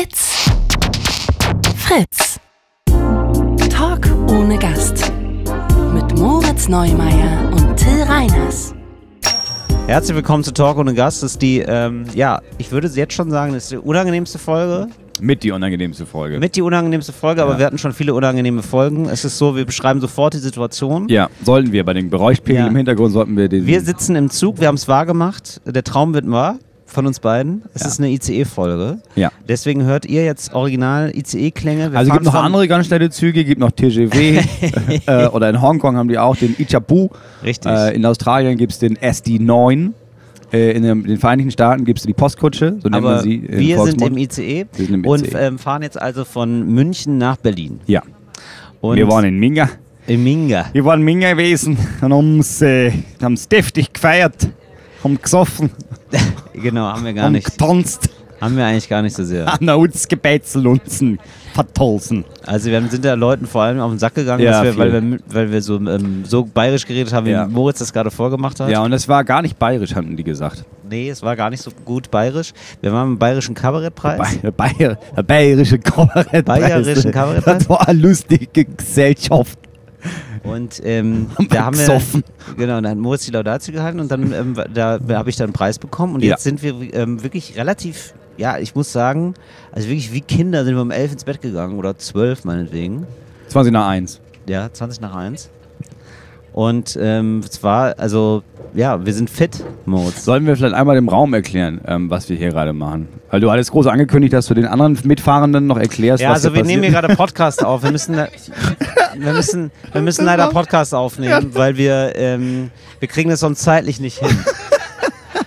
It's Fritz. Talk ohne Gast. Mit Moritz Neumeier und Till Reiners. Herzlich willkommen zu Talk ohne Gast. Das ist die, ähm, ja, ich würde jetzt schon sagen, das ist die unangenehmste Folge. Mit die unangenehmste Folge. Mit die unangenehmste Folge, aber Ja. wir hatten schon viele unangenehme Folgen. Es ist so, wir beschreiben sofort die Situation. ja, sollten wir bei den Geräuschpegeln Ja. im Hintergrund sollten wir den. Wir sitzen im Zug, wir haben es wahr gemacht. Der Traum wird wahr von uns beiden. Es Ja. ist eine ICE-Folge. ja. Deswegen hört ihr jetzt original ICE-Klänge. Also gibt noch andere ganz schnelle Züge, gibt noch TGW äh, oder in Hongkong haben die auch den Ichapu. Richtig. Äh, in Australien gibt es den SD9. Äh, in den, den Vereinigten Staaten gibt es die Postkutsche, so aber sie. wir sind im ICE Wir sind im und ICE. ähm, fahren jetzt also von München nach Berlin. Ja, Und wir waren in Minga. in Minga. Wir waren in Minga gewesen und äh, haben's deftig gefeiert, haben gesoffen, Genau, haben wir gar haben nicht. getanzt, Haben wir eigentlich gar nicht so sehr. haben uns gebetzelt und vertolzen. Also wir sind da Leuten vor allem auf den Sack gegangen, Ja, wir, weil, wir, weil wir so, ähm, so bayerisch geredet haben, wie Ja. Moritz das gerade vorgemacht hat. Ja, und es war gar nicht bayerisch, hatten die gesagt. Nee, es war gar nicht so gut bayerisch. Wir waren im bayerischen Kabarettpreis. Bayer, Bayer, bayerische Kabarettpreis. Bayerischen Kabarettpreis? Das war eine lustige Gesellschaft. Und ähm, da haben wir genau, da hat Moritz die Laudatio gehalten und dann ähm, da habe ich dann einen Preis bekommen und Ja. jetzt sind wir ähm, wirklich relativ, ja, ich muss sagen, also wirklich wie Kinder sind wir um elf ins Bett gegangen oder zwölf meinetwegen. 20 nach 1. Ja, 20 nach 1. Und ähm, es war, also, ja, wir sind fit, Moritz. Sollen wir vielleicht einmal dem Raum erklären, ähm, was wir hier gerade machen? Weil du hattest groß angekündigt, dass du den anderen Mitfahrenden noch erklärst, Ja, was also wir nehmen hier passiert. gerade Podcast auf. Wir müssen, wir müssen, wir müssen leider Podcast aufnehmen, weil wir, ähm, wir kriegen das sonst zeitlich nicht hin.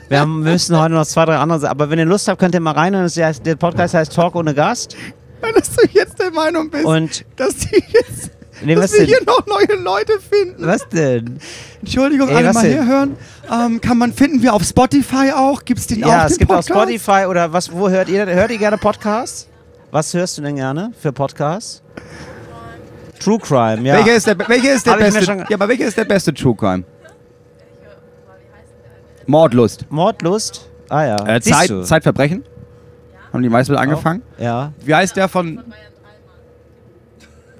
Wir haben, wir müssen heute noch zwei, drei andere, aber wenn ihr Lust habt, könnt ihr mal rein. Der Podcast heißt Talk ohne Gast. Dass du jetzt der Meinung bist, Und, dass, die jetzt, nee, was dass wir denn? hier noch neue Leute finden. Was denn? Entschuldigung, Ey, alle mal denn? herhören. Ähm, kann man finden wir auf Spotify auch? Gibt es den auch? Ja, es gibt auch Podcast? Spotify oder was, wo hört ihr, hört ihr gerne Podcasts? Was hörst du denn gerne für Podcasts? True Crime, ja. Welcher ist der, welcher ist der beste? schon- Ja, aber welcher ist der beste True Crime? Mordlust. Mordlust? Ah ja. Äh, Zeit? Zeitverbrechen. Haben die meisten mit angefangen. Ja. Wie heißt der von?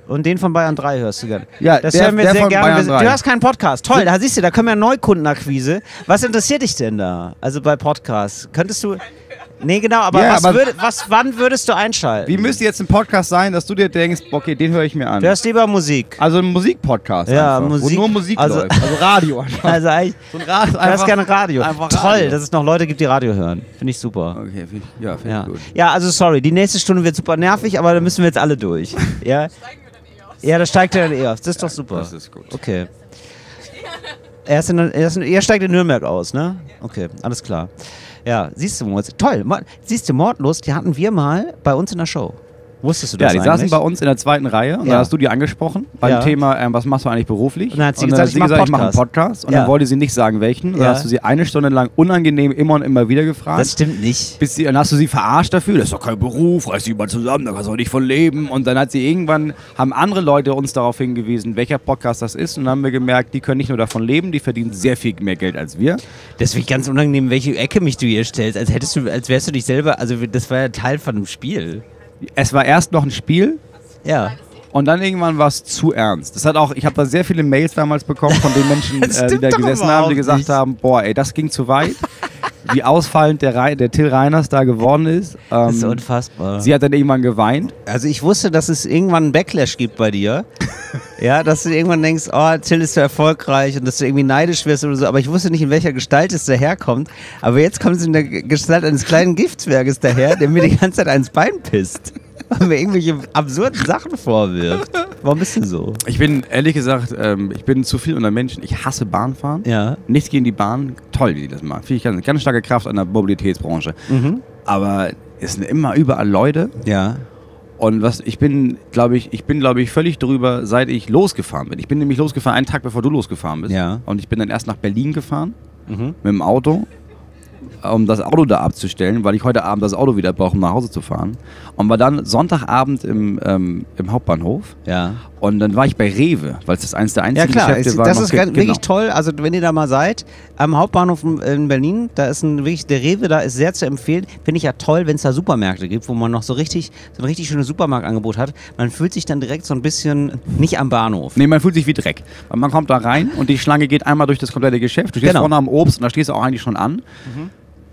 Und den von Bayern 3 hörst du gerne. Ja, das der- hören wir der sehr gerne. Bayern Wir- 3. Du hast keinen Podcast. Toll, da siehst du, da können wir Neukundenakquise. Was interessiert dich denn da? Also bei Podcasts. Könntest du. Nee, genau, aber, Ja, was, aber- würde, was wann würdest du einschalten? Wie müsste jetzt ein Podcast sein, dass du dir denkst, okay, den höre ich mir an? du hörst lieber Musik. Also ein Musikpodcast. Ja, einfach, Musik- Wo nur Musik also- läuft. Also Radio. einfach. Also eigentlich. so ein Rad, Du hörst gerne Radio. Einfach Toll, Radio. dass es noch Leute gibt, die Radio hören. Finde ich super. Okay, find ich, ja, finde Ja. ich gut. ja, also sorry, die nächste Stunde wird super nervig, aber da müssen wir jetzt alle durch. Ja, ja da steigt er dann eh aus. Das ist doch super. Das ist gut. Okay. Er, ist in, er, ist in, er steigt in Nürnberg aus, ne? Okay, alles klar. Ja, siehst du, Moritz. Toll. Siehst du, Mordlust, die hatten wir mal bei uns in der Show. Wusstest du Ja, das die eigentlich? saßen bei uns in der zweiten Reihe und Ja. dann hast du die angesprochen beim Ja. Thema, ähm, was machst du eigentlich beruflich? Und dann hat sie und gesagt, ich mach ich mache einen Podcast. Und Ja. dann wollte sie nicht sagen, welchen. Und Ja. dann hast du sie eine Stunde lang unangenehm immer und immer wieder gefragt. Das stimmt nicht. bis sie, dann hast du sie verarscht dafür, das ist doch kein Beruf, reiß dich mal zusammen, da kannst du auch nicht von leben. Und dann hat sie irgendwann, haben andere Leute uns darauf hingewiesen, welcher Podcast das ist. Und dann haben wir gemerkt, die können nicht nur davon leben, die verdienen sehr viel mehr Geld als wir. Das finde ich ganz unangenehm, welche Ecke mich du hier stellst. Als hättest du, als wärst du dich selber, also das war ja Teil von einem Spiel. Es war erst noch ein Spiel Ja. und dann irgendwann war es zu ernst. Das hat auch, ich habe da sehr viele Mails damals bekommen von den Menschen, äh, die da gesessen haben, die gesagt nicht. haben, boah, ey, das ging zu weit. Wie ausfallend der, Rei- der Till Reiners da geworden ist. Das ist Ähm, unfassbar. sie hat dann irgendwann geweint. Also ich wusste, dass es irgendwann einen Backlash gibt bei dir. Ja, dass du irgendwann denkst, oh, Till ist so erfolgreich und dass du irgendwie neidisch wirst oder so. Aber ich wusste nicht, in welcher Gestalt es daherkommt. Aber jetzt kommt es in der Gestalt eines kleinen Giftzwerges daher, der mir die ganze Zeit ans Bein pisst. Und mir irgendwelche absurden Sachen vorwirft. Warum bist du so? Ich bin, ehrlich gesagt, ähm, ich bin zu viel unter Menschen. Ich hasse Bahnfahren. Ja. Nichts gegen die Bahn. Toll, wie die das machen. Finde ich ganz, ganz starke Kraft an der Mobilitätsbranche. Mhm. Aber es sind immer überall Leute. Ja. Und was ich bin, glaube ich, ich bin, glaube ich, völlig drüber, seit ich losgefahren bin. Ich bin nämlich losgefahren einen Tag bevor du losgefahren bist. Ja. Und ich bin dann erst nach Berlin gefahren Mhm. mit dem Auto. Um das Auto da abzustellen, weil ich heute Abend das Auto wieder brauche, um nach Hause zu fahren. Und war dann Sonntagabend im, ähm, im Hauptbahnhof. Ja. Und dann war ich bei Rewe, weil es das eins der Ja einzigen klar, Geschäfte es, war. das ist ganz, Genau. wirklich toll. Also wenn ihr da mal seid, am Hauptbahnhof in- in Berlin, da ist ein wirklich, der Rewe da ist sehr zu empfehlen. Finde ich ja toll, wenn es da Supermärkte gibt, wo man noch so richtig, so ein richtig schönes Supermarktangebot hat. Man fühlt sich dann direkt so ein bisschen nicht am Bahnhof. Nee, man fühlt sich wie Dreck. Man kommt da rein und die Schlange geht einmal durch das komplette Geschäft. Du stehst Genau. vorne am Obst und da stehst du auch eigentlich schon an.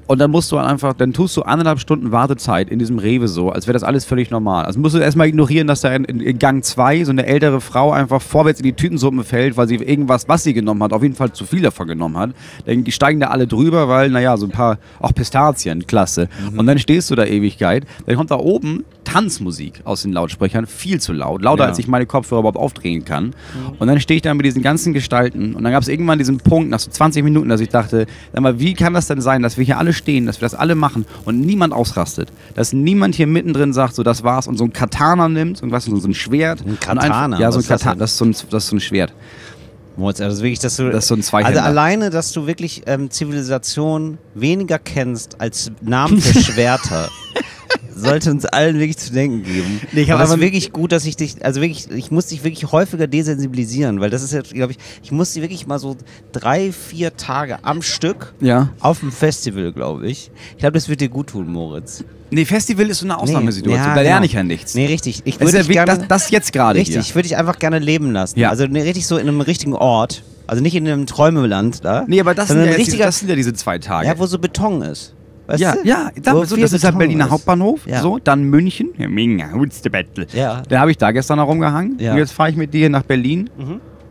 Und dann musst du einfach, dann tust du anderthalb Stunden Wartezeit in diesem Rewe so, als wäre das alles völlig normal. Also musst du erstmal ignorieren, dass da in, in, Gang 2 so eine ältere Frau einfach vorwärts in die Tütensuppe fällt, weil sie irgendwas, was sie genommen hat, auf jeden Fall zu viel davon genommen hat. Dann steigen da alle drüber, weil, naja, so ein paar, auch Pistazien, klasse. Und dann stehst du da Ewigkeit. Dann kommt da oben Tanzmusik aus den Lautsprechern, viel zu laut. Lauter, Ja. als ich meine Kopfhörer überhaupt aufdrehen kann. Und dann stehe ich da mit diesen ganzen Gestalten und dann gab es irgendwann diesen Punkt, nach so 20 Minuten, dass ich dachte, sag mal, wie kann das denn sein, dass wir hier alle stehen, dass wir das alle machen und niemand ausrastet? Dass niemand hier mittendrin sagt, so das war's und so ein Katana nimmt, irgendwas, so ein Schwert. Ein und Katana? einfach- Ja, so ein Katana, das ist so ein, das ist so ein Schwert. Moritz, also wirklich, dass du, Das ist so ein also Zweihänder. alleine, dass du wirklich ähm, Zivilisation weniger kennst als Namen für Schwerter. Sollte uns allen wirklich zu denken geben. Nee, ich Aber es ist wirklich gut, dass ich dich, also wirklich, ich muss dich wirklich häufiger desensibilisieren, weil das ist jetzt, glaube ich, ich muss dich wirklich mal so drei, vier Tage am Stück Ja. auf dem Festival, glaube ich. Ich glaube, das wird dir gut tun, Moritz. Nee, Festival ist so eine Ausnahmesituation. ja, da lerne genau. ich ja nichts. Nee, richtig. Ich würde ja gerne, das, das jetzt gerade richtig, hier. ich würde dich einfach gerne leben lassen. Ja. Also ne, richtig so in einem richtigen Ort. Also nicht in einem Träumeland da. Nee, aber das sind, ja diese, richtiger, das sind ja diese zwei Tage. ja, wo so Beton ist. Weißt ja, du? ja, da, so, das ist halt Berliner ist. Hauptbahnhof, Ja. so, dann München, ja, Minga, Hutztebettel. Ja. Da habe ich da gestern noch rumgehangen Ja. und jetzt fahre ich mit dir nach Berlin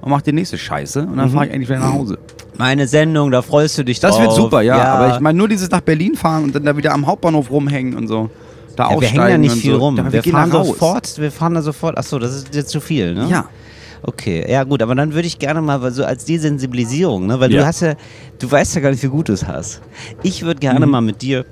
und mache die nächste Scheiße und dann fahre ich endlich wieder nach Hause. Meine Sendung, da freust du dich Das drauf. wird super, ja, aber ich meine nur dieses nach Berlin fahren und dann da wieder am Hauptbahnhof rumhängen und so. Da ja, wir hängen ja nicht viel so. rum. Ja, wir, gehen fahren sofort, wir fahren da sofort. Achso, das ist jetzt zu viel, ne? Ja. Okay, ja gut, aber dann würde ich gerne mal so als Desensibilisierung, ne? weil Ja. du hast ja, du weißt ja gar nicht, wie gut du es hast. Ich würde gerne Mhm. mal mit dir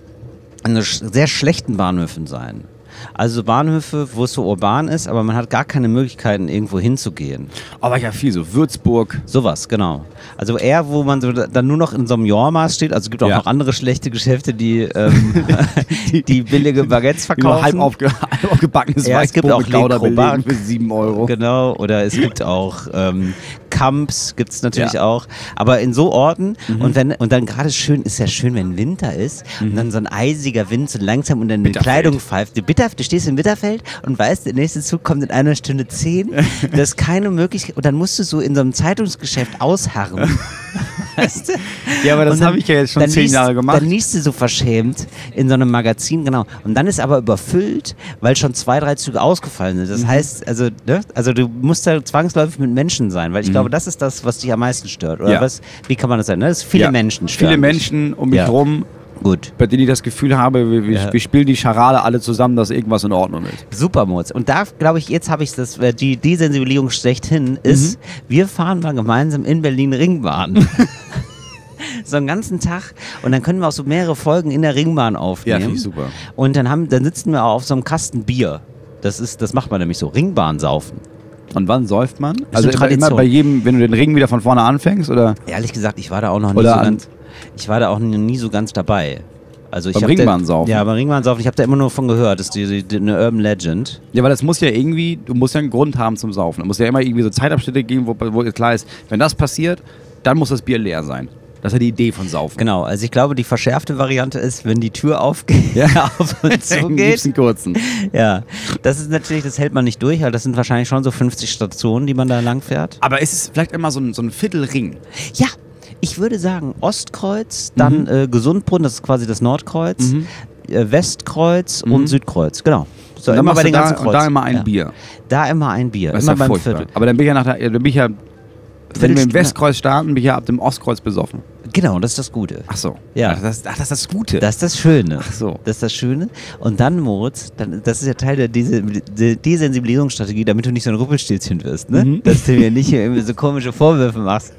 an sehr schlechten Bahnhöfen sein. Also Bahnhöfe, wo es so urban ist, aber man hat gar keine Möglichkeiten, irgendwo hinzugehen. Aber ja viel so Würzburg. Sowas, genau. Also eher, wo man so da- dann nur noch in so einem Jormaß steht. Also es gibt auch Ja. noch andere schlechte Geschäfte, die, ähm, die billige Baguettes verkaufen. halb, aufge halb aufgebackenes Ja, es gibt auch mit Gouda Le Crobac. belegen für 7 Euro. Genau, oder es gibt auch ähm, Camps, gibt es natürlich Ja. Mhm. auch. Aber in so Orten und wenn und dann gerade schön, ist ja schön, wenn Winter ist und dann so ein eisiger Wind so langsam unter die Bitterfeld. Kleidung pfeift. Du, Bitter, du stehst in Bitterfeld und weißt, der nächste Zug kommt in einer Stunde zehn. Das ist keine Möglichkeit. Und dann musst du so in so einem Zeitungsgeschäft ausharren. weißt du? Ja, aber das habe ich ja jetzt schon dann 10 liest- Jahre gemacht. Dann liest du so verschämt in so einem Magazin, genau. Und dann ist aber überfüllt, weil schon zwei, drei Züge ausgefallen sind. Das Mhm. heißt, also, ne? also du musst da zwangsläufig mit Menschen sein, weil ich glaube, das ist das, was dich am meisten stört. Oder Mhm. Ja. was? Wie kann man das sagen? Ne? Das ist viele Ja. Menschen stören Viele. Menschen um mich Ja. rum, Gut. bei denen ich das Gefühl habe, wir, Ja. wir spielen die Scharade alle zusammen, dass irgendwas in Ordnung ist. Super, Moritz. Und da glaube ich, jetzt habe ich das, äh, die Desensibilisierung schlechthin ist, Mhm. wir fahren mal gemeinsam in Berlin Ringbahn. so einen ganzen Tag und dann können wir auch so mehrere Folgen in der Ringbahn aufnehmen. Ja, finde ich super. Und dann, haben, dann sitzen wir auch auf so einem Kasten Bier. Das, ist, das macht man nämlich so, Ringbahn saufen. Und wann säuft man? Also immer, immer bei jedem, wenn du den Ring wieder von vorne anfängst oder Ehrlich gesagt, ich war da auch noch nie Oder so an- ganz, ich war da auch nie, nie so ganz dabei. Also ich Beim Ringbahnsaufen? Ja, beim Ringbahnsaufen. Ich habe da immer nur von gehört. Das ist die, die, die, eine Urban Legend. Ja, weil das muss ja irgendwie, du musst ja einen Grund haben zum Saufen. Da muss ja immer irgendwie so Zeitabschnitte geben, wo, wo klar ist, wenn das passiert, dann muss das Bier leer sein. Das ist ja die Idee von Saufen. Genau, also ich glaube, die verschärfte Variante ist, wenn die Tür aufgeht, Ja. auf und zu geht. liebsten kurzen. Ja, das ist natürlich, das hält man nicht durch, weil das sind wahrscheinlich schon so 50 Stationen, die man da lang fährt. Aber ist es vielleicht immer so ein, so ein Viertelring? Ja, ich würde sagen Ostkreuz, dann Mhm. äh, Gesundbrunnen, das ist quasi das Nordkreuz, äh, Westkreuz und Südkreuz, genau. So, immer bei den da, ganzen Kreuzen. da immer ein ja. Bier. Da immer ein Bier, Das immer ja beim. Viertel. Aber dann bin ich ja nach der, dann bin ich ja, wenn wir im. Westkreuz starten, bin ich ja ab dem Ostkreuz besoffen. Genau, das ist das Gute. Ach so. Ja. Ach, das, ach, das ist das Gute. Das ist das Schöne. Ach so. Das ist das Schöne. Und dann, Moritz, dann, das ist ja Teil der Desensibilisierungsstrategie, damit du nicht so ein Ruppelstilzchen wirst, ne? Mhm. Dass du mir nicht hier irgendwie so komische Vorwürfe machst.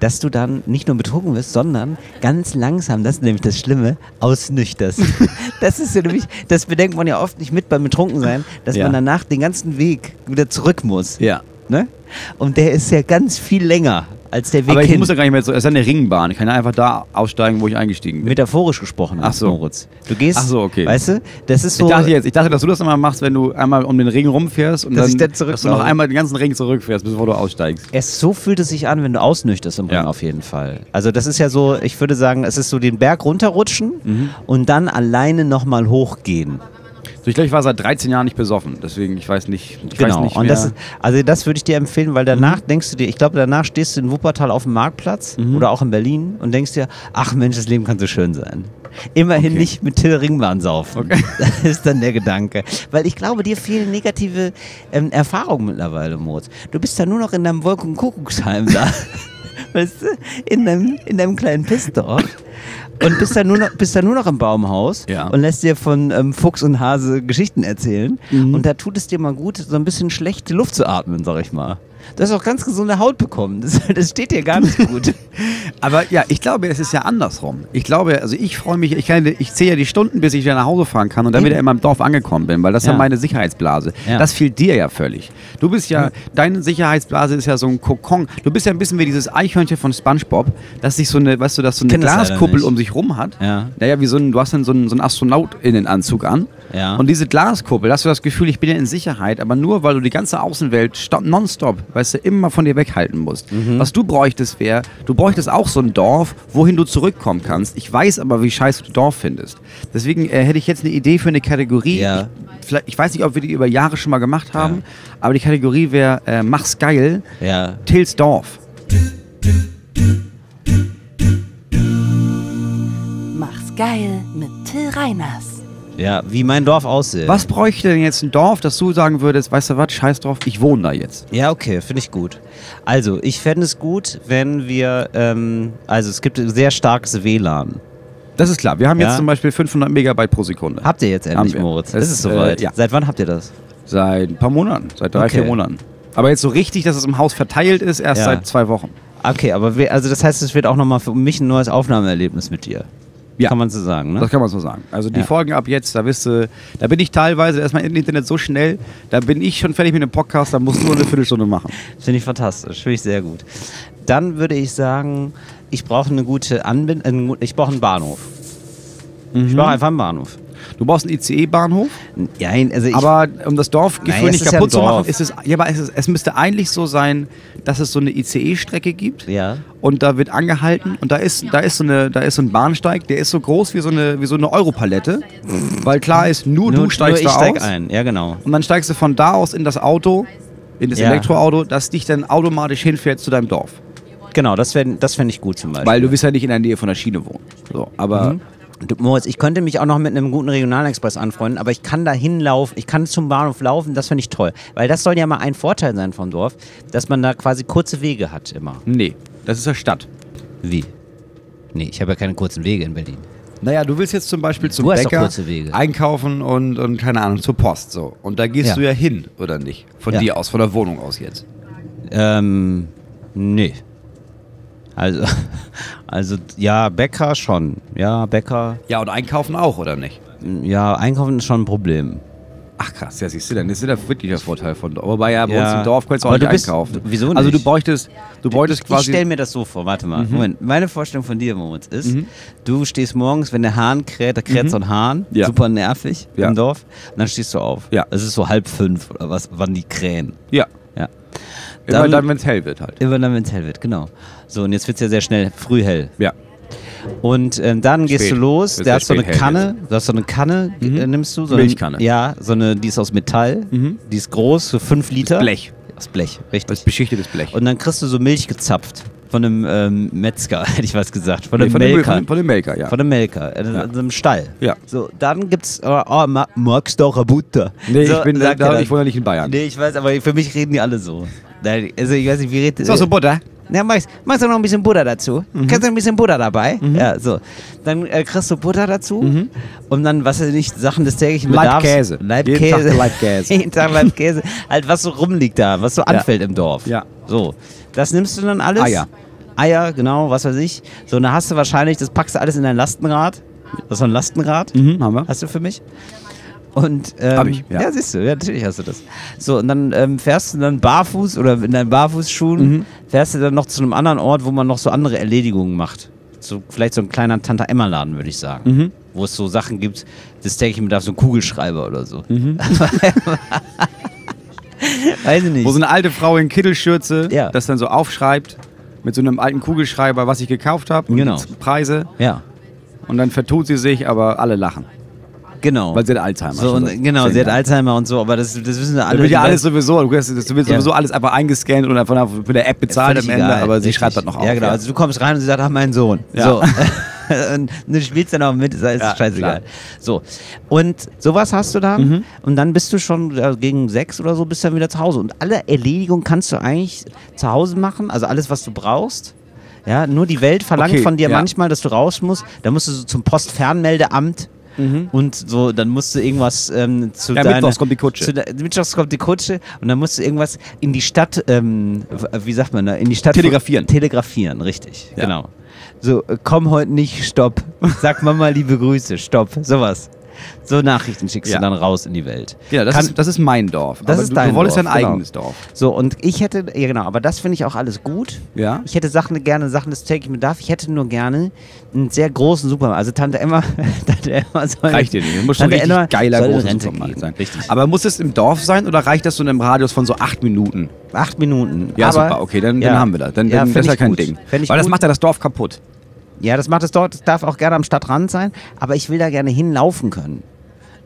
Dass du dann nicht nur betrunken wirst, sondern ganz langsam, das ist nämlich das Schlimme, ausnüchterst. das ist ja nämlich, das bedenkt man ja oft nicht mit beim Betrunkensein, dass Ja. man danach den ganzen Weg wieder zurück muss. ja. Ne? Und der ist ja ganz viel länger als der Weg Aber ich hin. muss ja gar nicht mehr so. Es ist ja eine Ringbahn. Ich kann ja einfach da aussteigen, wo ich eingestiegen bin. Metaphorisch gesprochen, Ach so. Moritz. Du gehst, Ach so, okay. weißt du, das ist so. ich dachte jetzt, ich dachte, dass du das immer machst, wenn du einmal um den Ring rumfährst und Dass dann, dann dass du noch einmal den ganzen Ring zurückfährst, bevor du aussteigst. Es so fühlt es sich an, wenn du ausnüchterst im Ring Ja. auf jeden Fall. Also das ist ja so, ich würde sagen, es ist so den Berg runterrutschen Mhm. und dann alleine nochmal hochgehen. So, ich glaube, ich war seit 13 Jahren nicht besoffen. Deswegen, ich weiß nicht, ich weiß genau. nicht und das ist, also das würde ich dir empfehlen, weil danach denkst du dir, ich glaube, danach stehst du in Wuppertal auf dem Marktplatz Mhm. oder auch in Berlin und denkst dir, ach Mensch, das Leben kann so schön sein. Immerhin Okay. nicht mit Till Ringbahn saufen. Das ist dann der Gedanke. Weil ich glaube, dir fehlen negative ähm, Erfahrungen mittlerweile, Moritz. Du bist da nur noch in deinem Wolkenkuckucksheim da. weißt du? In deinem, in deinem kleinen Pissdorf. Und bist da nur noch, bist da nur noch im Baumhaus Ja. und lässt dir von ähm, Fuchs und Hase Geschichten erzählen. Mhm. Und da tut es dir mal gut, so ein bisschen schlechte Luft zu atmen, sag ich mal. Du hast auch ganz gesunde Haut bekommen. Das, das steht dir gar nicht gut. Aber ja, ich glaube, es ist ja andersrum. Ich glaube, also ich freue mich, ich, kann, ich zähle ja die Stunden, bis ich wieder nach Hause fahren kann und dann wieder in meinem Dorf angekommen bin, weil das ist ja, Ja. meine Sicherheitsblase. Ja. Das fehlt dir ja völlig. Du bist ja, deine Sicherheitsblase ist ja so ein Kokon. Du bist ja ein bisschen wie dieses Eichhörnchen von Spongebob, das sich so eine, weißt du, das so eine Glaskuppel um sich rum hat. Ja. Naja, wie so ein, du hast dann so einen, so einen Astronautinnenanzug an. Ja. Und diese Glaskuppel, hast du das Gefühl, ich bin ja in Sicherheit, aber nur, weil du die ganze Außenwelt sto- nonstop, weißt du, immer von dir weghalten musst. Mhm. Was du bräuchtest wäre, du bräuchtest auch so ein Dorf, wohin du zurückkommen kannst. Ich weiß aber, wie scheiße du Dorf findest. Deswegen äh, hätte ich jetzt eine Idee für eine Kategorie. Ja. Ich, vielleicht, ich weiß nicht, ob wir die über Jahre schon mal gemacht haben, aber die Kategorie wäre äh, Mach's geil, Ja. Tills Dorf. Mach's geil mit Till Reiners. Ja, wie mein Dorf aussieht. Was bräuchte denn jetzt ein Dorf, dass du sagen würdest, weißt du was, scheiß drauf, ich wohne da jetzt? Ja, okay, finde ich gut. Also, ich fände es gut, wenn wir, ähm, also es gibt sehr starkes WLAN. Das ist klar. Wir haben Ja. jetzt zum Beispiel 500 Megabyte pro Sekunde. Habt ihr jetzt endlich. Moritz? Es ist es ist, soweit? äh, ja. Seit wann habt ihr das? Seit ein paar Monaten, seit drei, Okay. vier Monaten. Aber jetzt so richtig, dass es im Haus verteilt ist, erst Ja. seit zwei Wochen. Okay, aber wir, also das heißt, es wird auch nochmal für mich ein neues Aufnahmeerlebnis mit dir. Ja. Kann man so sagen, ne? Das kann man so sagen. Also die Ja. Folgen ab jetzt, da bist du, da bin ich teilweise erstmal im Internet so schnell, da bin ich schon fertig mit dem Podcast, da musst du nur eine Viertelstunde machen. Finde ich fantastisch, finde ich sehr gut. Dann würde ich sagen, ich brauche eine gute Anbindung, ich brauche einen Bahnhof. Ich brauche einfach einen Bahnhof. Du brauchst einen ICE-Bahnhof, Ja, also ich, aber um das Dorfgefühl Nein, nicht ja kaputt ein zu machen, Dorf. ist es, ja, aber es, ist, es müsste eigentlich so sein, dass es so eine ICE-Strecke gibt. ja. und da wird angehalten und da ist, da ist, so, eine, da ist so ein Bahnsteig, der ist so groß wie so eine, wie so eine Europalette, weil klar ist, nur, du steigst nur ich da steig aus ein, ja genau. und dann steigst du von da aus in das Auto, in das Ja. Elektroauto, das dich dann automatisch hinfährt zu deinem Dorf. Genau, das fände das fänd ich gut zum Beispiel. Weil du wirst ja nicht in der Nähe von der Schiene wohnen. So, aber Mhm. Du, Moritz, ich könnte mich auch noch mit einem guten Regionalexpress anfreunden, aber ich kann da hinlaufen, ich kann zum Bahnhof laufen, das finde ich toll. Weil das soll ja mal ein Vorteil sein vom Dorf, dass man da quasi kurze Wege hat immer. nee, das ist ja Stadt. Wie? Nee, ich habe ja keine kurzen Wege in Berlin. Naja, du willst jetzt zum Beispiel zum Du Bäcker einkaufen und, und keine Ahnung, zur Post so. Und da gehst Ja. du ja hin, oder nicht? Von Ja. dir aus, von der Wohnung aus jetzt. Ähm, nee. Also, also ja, Bäcker schon. Ja, Bäcker. Ja, und einkaufen auch, oder nicht? Ja, einkaufen ist schon ein Problem. Ach krass, ja siehst du, dann ist ja wirklich der Vorteil von Dorf. Wobei ja bei Ja. uns im Dorf kannst du auch Aber nicht du bist- einkaufen. du- wieso Also du nicht? bräuchtest, du bräuchtest ich quasi... stelle mir das so vor, warte mal. Moment. Meine Vorstellung von dir, Moritz, ist, du stehst morgens, wenn der Hahn kräht, da kräht so ein Hahn, Ja. super nervig Ja. im Dorf, und dann stehst du auf. Ja. Es ist so halb fünf oder was, wann die krähen. Ja. Immer Dann- dann, wenn es hell wird halt. Immer dann, wenn es hell wird, genau. So, und jetzt wird es ja sehr schnell früh hell. Ja. Und ähm, dann gehst Spät. du los, sehr hat so eine Kanne, du hast so eine Kanne, äh, nimmst du. So Milchkanne. Eine, ja, so eine, die ist aus Metall, die ist groß, so fünf Liter. Blech. Aus Blech, Das richtig. ist beschichtetes Blech. Und dann kriegst du so Milch gezapft. Von einem ähm, Metzger, hätte ich was gesagt. Von einem dem, Melker. von, von dem Melker, ja. Von einem Melker, in Ja. einem Stall. Ja. So, dann gibt's, oh, oh, ma- magst du auch Butter? nee, so, ich, bin, da, ich wohne ja nicht in Bayern. Nee, ich weiß, aber für mich reden die alle so. Nein, Also ich weiß nicht, wie redet auch so Butter? ja, machst, machst du noch ein bisschen Butter dazu? Mhm. Kannst du ein bisschen Butter dabei? Ja, so. Dann äh, kriegst du Butter dazu und dann, was weiß ich nicht, Sachen des täglichen Mhm. Bedarfs. Käse. Leibkäse. Jeden Tag Leibkäse. Jeden Tag Leibkäse. halt, was so rumliegt da, was so anfällt im Dorf. Ja. So. Das nimmst du dann alles. Eier. Eier, genau, was weiß ich. So, und dann hast du wahrscheinlich, das packst du alles in dein Lastenrad. Das ist so ein Lastenrad. Mhm, haben wir. Hast du für mich? Und, ähm, Hab ich, ja. ja. siehst du, ja, natürlich hast du das. So, und dann ähm, fährst du dann barfuß oder in deinen Barfußschuhen, Mhm. fährst du dann noch zu einem anderen Ort, wo man noch so andere Erledigungen macht. So, vielleicht so ein kleiner Tante-Emma-Laden, würde ich sagen. Mhm. Wo es so Sachen gibt, das denke ich mir, darf so ein Kugelschreiber oder so. Mhm. Weiß ich nicht. Wo so eine alte Frau in Kittelschürze Ja. das dann so aufschreibt mit so einem alten Kugelschreiber, was ich gekauft habe und Genau. Preise. ja, Und dann vertut sie sich, aber alle lachen. Genau. Weil sie hat Alzheimer. so, und, seit genau, sie hat. Alzheimer und so, aber das, das wissen wir alle. Da wird ja alles sowieso, du wirst, sowieso alles einfach eingescannt und von der, von der App bezahlt am Ende, egal, aber sie richtig. schreibt das noch auf. Ja, genau. Also du kommst rein und sie sagt, ach, mein Sohn. So. und du spielst dann auch mit, ist Ja, scheißegal. klar. So. Und sowas hast du dann Mhm. und dann bist du schon gegen sechs oder so, bist dann wieder zu Hause. Und alle Erledigungen kannst du eigentlich zu Hause machen, also alles, was du brauchst. Ja, nur die Welt verlangt Okay, von dir ja. manchmal, dass du raus musst. Da musst du so zum Postfernmeldeamt und so, dann musst du irgendwas ähm, zu Mhm. Ja, deiner... mittwochs kommt die Kutsche. Zu der, mittwochs kommt die Kutsche und dann musst du irgendwas in die Stadt, ähm, wie sagt man da, in die Stadt... Telegrafieren. Telegrafieren, richtig, Ja. genau. So, äh, komm heute nicht, stopp. Sag Mama liebe Grüße, stopp, sowas. So Nachrichten schickst Ja. du dann raus in die Welt. Ja, das, Kann- ist, das ist mein Dorf. Das aber ist du, dein du wolltest Dorf, ja ein genau. eigenes Dorf. So, und ich hätte, ja genau, aber das finde ich auch alles gut. Ja. Ich hätte Sachen gerne, Sachen, das take ich mir darf. Ich hätte nur gerne einen sehr großen Supermarkt. Also Tante Emma, Tante Emma soll. Reicht dir nicht. Das muss schon richtig Emma geiler großer Supermarkt gehen. sein. Richtig. Aber muss es im Dorf sein oder reicht das so in einem Radius von so acht Minuten? Acht Minuten. Ja, aber, super, okay, dann, ja. dann haben wir das. Dann, ja, dann fänd ist ja ich kein gut. Ding. Weil das macht ja das Dorf kaputt. Ja, das macht es dort, das darf auch gerne am Stadtrand sein, aber ich will da gerne hinlaufen können.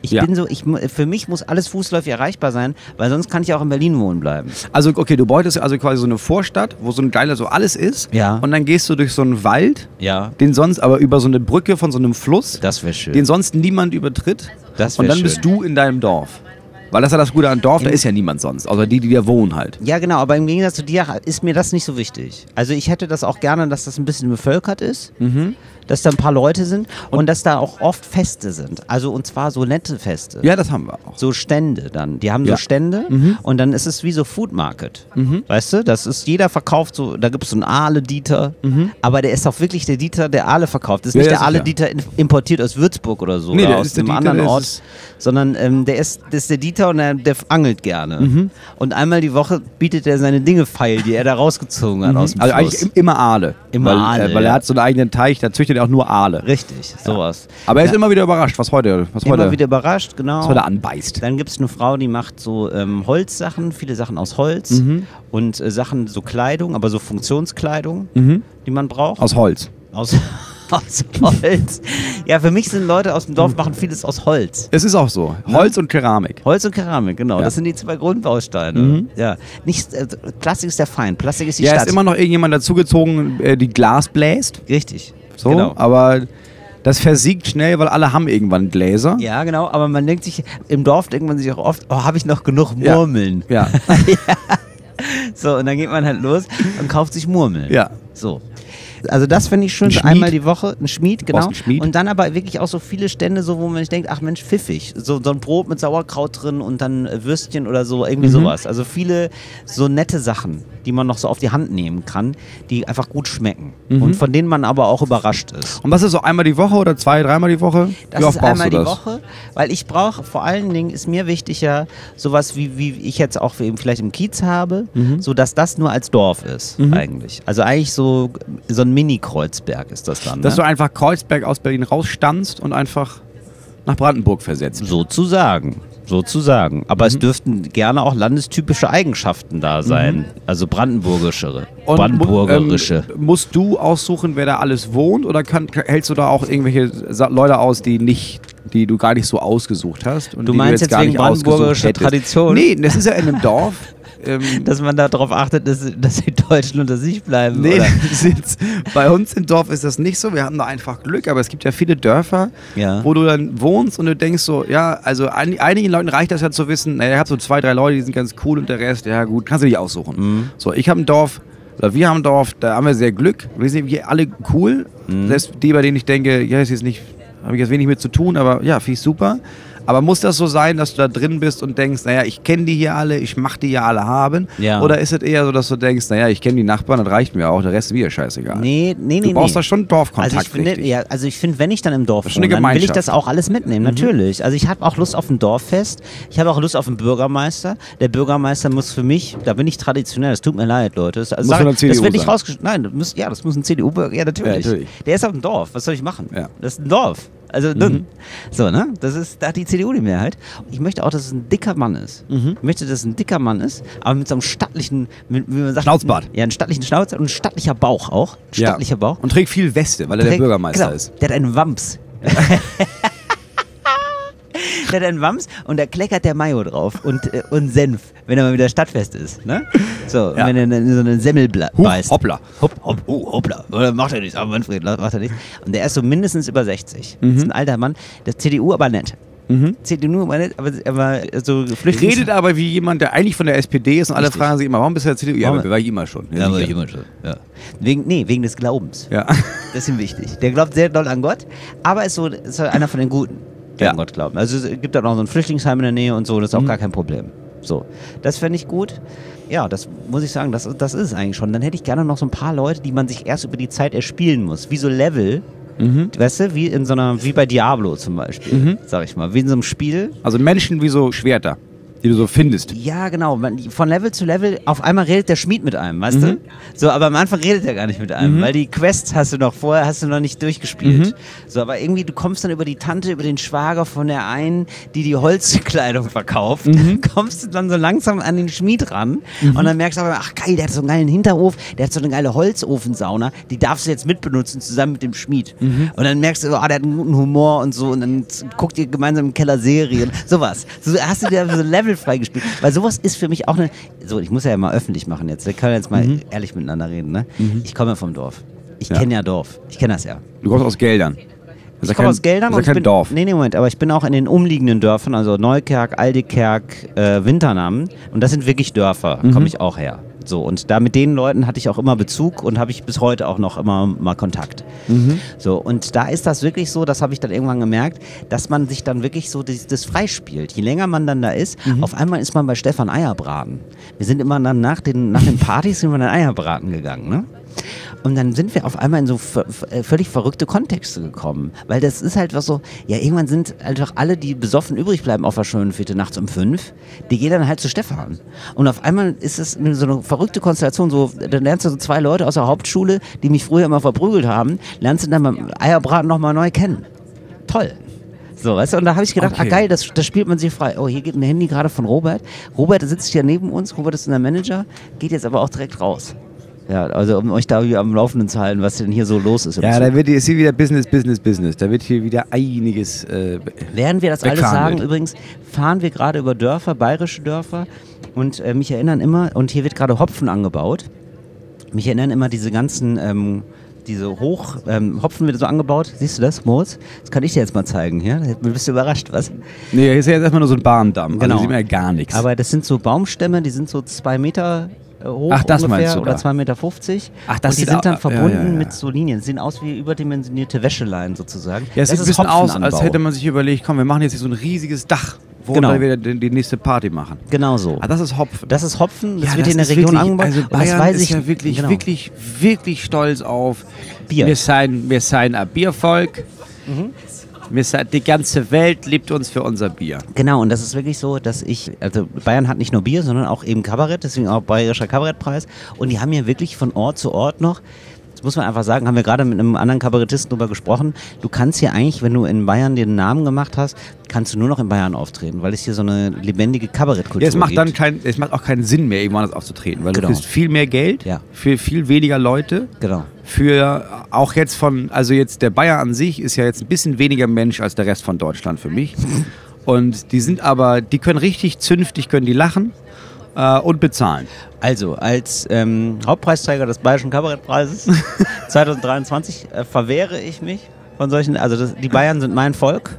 Ich Ja. bin so, ich, für mich muss alles fußläufig erreichbar sein, weil sonst kann ich auch in Berlin wohnen bleiben. Also, okay, du beutest also quasi so eine Vorstadt, wo so ein geiler so alles ist. Ja. Und dann gehst du durch so einen Wald, Ja. den sonst aber über so eine Brücke von so einem Fluss, Das wäre schön. den sonst niemand übertritt. Das und wär dann bist schön. du in deinem Dorf. Weil das ist ja das Gute an Dorf, da ist ja niemand sonst, außer die, die da wohnen halt. Ja, genau, aber im Gegensatz zu dir ist mir das nicht so wichtig. Also ich hätte das auch gerne, dass das ein bisschen bevölkert ist, Mhm. Dass da ein paar Leute sind und, dass da auch oft Feste sind. Also und zwar so nette Feste. Ja, das haben wir auch. So Stände dann. Die haben Ja. Mhm. so Stände und dann ist es wie so Food Market. Weißt du? Das ist, jeder verkauft so, da gibt es so einen Aale-Dieter, aber der ist auch wirklich der Dieter, der Aale verkauft. Das ist Mhm. Ja, nicht der. Aale-Dieter importiert aus Würzburg oder so Nee, oder der aus einem Dieter, anderen der Ort, sondern ähm, der, ist, der ist der Dieter und der, der angelt gerne. Mhm. Und einmal die Woche bietet er seine Dinge feil, die er da rausgezogen hat aus dem Also Fluss. eigentlich im- immer Aale. Immer weil, Aale, Äh, weil er hat so einen eigenen Teich, da züchtet er auch nur Aale. Richtig, sowas. Aber er ist Ja. immer wieder überrascht, was heute, was Immer heute, wieder überrascht, genau. was heute anbeißt. Dann gibt es eine Frau, die macht so ähm, Holzsachen, viele Sachen aus Holz Mhm. und äh, Sachen, so Kleidung, aber so Funktionskleidung, die man braucht. Aus Holz. aus, aus Holz. Ja, für mich sind Leute aus dem Dorf machen vieles aus Holz. Es ist auch so. Holz und Keramik. Holz und Keramik, genau. Ja. Das sind die zwei Grundbausteine. Ja. Nicht, äh, Plastik ist der Feind, Plastik ist die Ja, Stadt. ist immer noch irgendjemand dazugezogen, äh, die Glas bläst. Richtig. So, Genau. aber das versiegt schnell, weil alle haben irgendwann Gläser. Ja, genau, aber man denkt sich, im Dorf denkt man sich auch oft, oh, habe ich noch genug Ja. Murmeln? Ja. So, und dann geht man halt los und kauft sich Murmeln. Ja. So. Also das finde ich schön, Ein so einmal die Woche, ein Schmied, genau. einen Schmied. Und dann aber wirklich auch so viele Stände, so wo man sich denkt, ach Mensch, pfiffig. So, so ein Brot mit Sauerkraut drin und dann Würstchen oder so, irgendwie Mhm. sowas. Also viele so nette Sachen, die man noch so auf die Hand nehmen kann, die einfach gut schmecken. Mhm. Und von denen man aber auch überrascht ist. Und was ist so einmal die Woche oder zwei, dreimal die Woche? Das Wie oft ist einmal die das? Woche, weil ich brauche, vor allen Dingen ist mir wichtiger, sowas wie, wie ich jetzt auch eben vielleicht im Kiez habe, Mhm. so dass das nur als Dorf ist, eigentlich. Also eigentlich so, so ein Mini-Kreuzberg ist das dann. Dass ne? du einfach Kreuzberg aus Berlin rausstanzt und einfach nach Brandenburg versetzt. Sozusagen. Sozusagen. Aber Mhm. es dürften gerne auch landestypische Eigenschaften da sein. Also brandenburgischere. Und Brandenburgerische. Ähm, musst du aussuchen, wer da alles wohnt oder kann, hältst du da auch irgendwelche Leute aus, die nicht, die du gar nicht so ausgesucht hast? Und Du die meinst jetzt jetzt gar wegen nicht hättest? Tradition? Nee, das ist ja in einem Dorf. Ähm, dass man darauf achtet, dass, dass die Deutschen unter sich bleiben. Nee, bei uns im Dorf ist das nicht so. Wir haben da einfach Glück, aber es gibt ja viele Dörfer, Ja. wo du dann wohnst und du denkst so, ja, also ein, einigen Leuten reicht das ja zu wissen, naja, ich habe so zwei, drei Leute, die sind ganz cool und der Rest, ja gut, kannst du dich aussuchen. Mhm. So, ich habe ein Dorf, oder wir haben ein Dorf, da haben wir sehr Glück. Wir sind hier alle cool. Mhm. Selbst die, bei denen ich denke, ja, ist jetzt nicht, habe ich jetzt wenig mit zu tun, aber ja, finde ich super. Aber muss das so sein, dass du da drin bist und denkst, naja, ich kenne die hier alle, ich mach die hier alle haben? Ja. Oder ist es eher so, dass du denkst, naja, ich kenne die Nachbarn, das reicht mir auch, der Rest ist mir scheißegal? Nee, nee, nee. Du brauchst nee. da schon Dorfkontakt. Also ich finde, ja, also ich finde, wenn ich dann im Dorf wohne, dann will ich das auch alles mitnehmen, natürlich. Also ich habe auch Lust auf ein Dorffest, ich habe auch Lust auf einen Bürgermeister. Der Bürgermeister muss für mich, da bin ich traditionell, das tut mir leid, Leute. Das, also Muss sag- von der CDU das wird nicht rausgeschnitten. Nein, das muss, ja, das muss ein CDU-Bürger, ja natürlich. Ja, natürlich. Der ist auf dem Dorf, was soll ich machen? Ja. Das ist ein Dorf. Also, mhm. so, ne? Das ist, da hat die CDU die Mehrheit. Ich möchte auch, dass es ein dicker Mann ist. Mhm. Ich möchte, dass es ein dicker Mann ist, aber mit so einem stattlichen, mit, wie man sagt, Schnauzbart. Ja, einen stattlichen Schnauzer und ein stattlicher Bauch auch. Ja. Stattlicher Bauch. Und trägt viel Weste, weil er der Trägt- Bürgermeister genau, ist. Der hat einen Wams. der hat einen Wams und da kleckert der Mayo drauf und, äh, und Senf, wenn er mal wieder Stadtfest ist. Ne? So, Ja. wenn er in so eine Semmel beißt. hoppla. Hopp, hopp, oh, hoppla. Oder macht er nichts, aber Manfred macht er nicht. Und der ist so mindestens über 60. Mhm. Das ist ein alter Mann. Der CDU aber nett. CDU aber aber, so Flüchtlings... Redet aber wie jemand, der eigentlich von der SPD ist und alle Richtig. fragen sich immer, warum bist du der CDU? Ja, aber war ich immer schon. Ja, sicher. ich immer schon. Ja. Wegen, nee, wegen des Glaubens. Ja. Das ist ihm wichtig. Der glaubt sehr doll an Gott, aber ist so ist so einer von den Guten, Ja. an Gott glauben. Also es gibt da noch so ein Flüchtlingsheim in der Nähe und so, das ist auch gar kein Problem. So, das fände ich gut. Ja, das muss ich sagen, das, das ist es eigentlich schon. Dann hätte ich gerne noch so ein paar Leute, die man sich erst über die Zeit erspielen muss. Wie so Level, weißt du, wie in so einer, wie bei Diablo zum Beispiel, sag ich mal. Wie in so einem Spiel, Also Menschen wie so Schwerter, die du so findest. ja, genau. Von Level zu Level, auf einmal redet der Schmied mit einem, weißt du? So, aber am Anfang redet er gar nicht mit einem, weil die Quests hast du noch vorher, hast du noch nicht durchgespielt. So, aber irgendwie, du kommst dann über die Tante, über den Schwager von der einen, die die Holzkleidung verkauft, kommst du dann so langsam an den Schmied ran und dann merkst du aber, ach geil, der hat so einen geilen Hinterhof, der hat so eine geile Holzofensauna, die darfst du jetzt mitbenutzen zusammen mit dem Schmied. Und dann merkst du, ah, der hat einen guten Humor und so und dann guckt ihr gemeinsam im Keller Serien, sowas. So hast du dir so ein Level freigespielt. Weil sowas ist für mich auch eine, so ich muss ja mal öffentlich machen jetzt, wir können jetzt mal ehrlich miteinander reden, ne? Ich komme ja vom Dorf. Ich Ja. kenne ja Dorf. Ich kenne das ja. Du kommst aus Geldern. Das Ich ja komme aus Geldern das und ich kein bin, Dorf. Nee, nee, Moment, aber ich bin auch in den umliegenden Dörfern, also Neukerk, Aldekerk, äh, Winternamen. Und das sind wirklich Dörfer, Mhm. komme ich auch her. So, und da mit den Leuten hatte ich auch immer Bezug und habe ich bis heute auch noch immer mal Kontakt. Mhm. So, und da ist das wirklich so, das habe ich dann irgendwann gemerkt, dass man sich dann wirklich so das, das freispielt. Je länger man dann da ist, Mhm. auf einmal ist man bei Stefan Eierbraten. Wir sind immer dann nach den, nach den Partys sind wir dann Eierbraten gegangen, ne? Und dann sind wir auf einmal in so äh, völlig verrückte Kontexte gekommen. Weil das ist halt was so, ja, irgendwann sind einfach alle, die besoffen übrig bleiben auf der schönen Fete nachts um fünf, die gehen dann halt zu Stefan. Und auf einmal ist es so eine verrückte Konstellation, so, dann lernst du so zwei Leute aus der Hauptschule, die mich früher immer verprügelt haben, lernst du dann beim Eierbraten nochmal neu kennen. Toll. So, weißt du, und da habe ich gedacht, Okay. ah geil, das, das spielt man sich frei. Oh, hier geht ein Handy gerade von Robert. Robert sitzt hier neben uns, Robert ist unser Manager, geht jetzt aber auch direkt raus. Ja, also um euch da am Laufenden zu halten, was denn hier so los ist. Ja, Zug. da wird ist hier wieder Business, Business, Business. Da wird hier wieder einiges. Äh, Während wir das alles sagen, übrigens, fahren wir gerade über Dörfer, bayerische Dörfer und äh, mich erinnern immer, und hier wird gerade Hopfen angebaut. Mich erinnern immer diese ganzen, ähm, diese Hoch, ähm, Hopfen wird so angebaut. Siehst du das, Moritz? Das kann ich dir jetzt mal zeigen, ja? Du bist überrascht, was? nee, hier ist ja jetzt erstmal nur so ein Bahndamm. Genau. Also sieht man ja gar nichts. Aber das sind so Baumstämme, die sind so zwei Meter hoch Ach, das ungefähr du oder da. zwei Meter. fünfzig. Ach, das und die sind dann verbunden ja, ja, ja. mit so Linien. Die sehen aus wie überdimensionierte Wäscheleien sozusagen. ja, es Das sieht ein ist bisschen aus, als hätte man sich überlegt, komm, wir machen jetzt hier so ein riesiges Dach, wo Genau. wir die, die nächste Party machen. Genau so. Ah, das ist Hopfen. Das ist Hopfen, das wird hier in der Region wirklich, angebaut. Also und das Bayern weiß ist ich ja wirklich, genau. wirklich, wirklich stolz auf Bier. Wir seien, wir seien ein Biervolk. Mhm. Die ganze Welt liebt uns für unser Bier. Genau, und das ist wirklich so, dass ich, also Bayern hat nicht nur Bier, sondern auch eben Kabarett, deswegen auch Bayerischer Kabarettpreis. Und die haben hier wirklich von Ort zu Ort noch, muss man einfach sagen, haben wir gerade mit einem anderen Kabarettisten drüber gesprochen, du kannst hier eigentlich, wenn du in Bayern den Namen gemacht hast, kannst du nur noch in Bayern auftreten, weil es hier so eine lebendige Kabarettkultur Ja, es macht gibt. dann kein, es macht auch keinen Sinn mehr, irgendwo anders aufzutreten, weil Genau. du kriegst viel mehr Geld Ja. für viel weniger Leute. Genau. Für auch jetzt von, also jetzt der Bayer an sich ist ja jetzt ein bisschen weniger Mensch als der Rest von Deutschland für mich. Und die sind aber, die können richtig zünftig, können die lachen äh, und bezahlen. Also, als ähm, Hauptpreisträger des Bayerischen Kabarettpreises 2023 äh, verwehre ich mich von solchen, also das, die Bayern sind mein Volk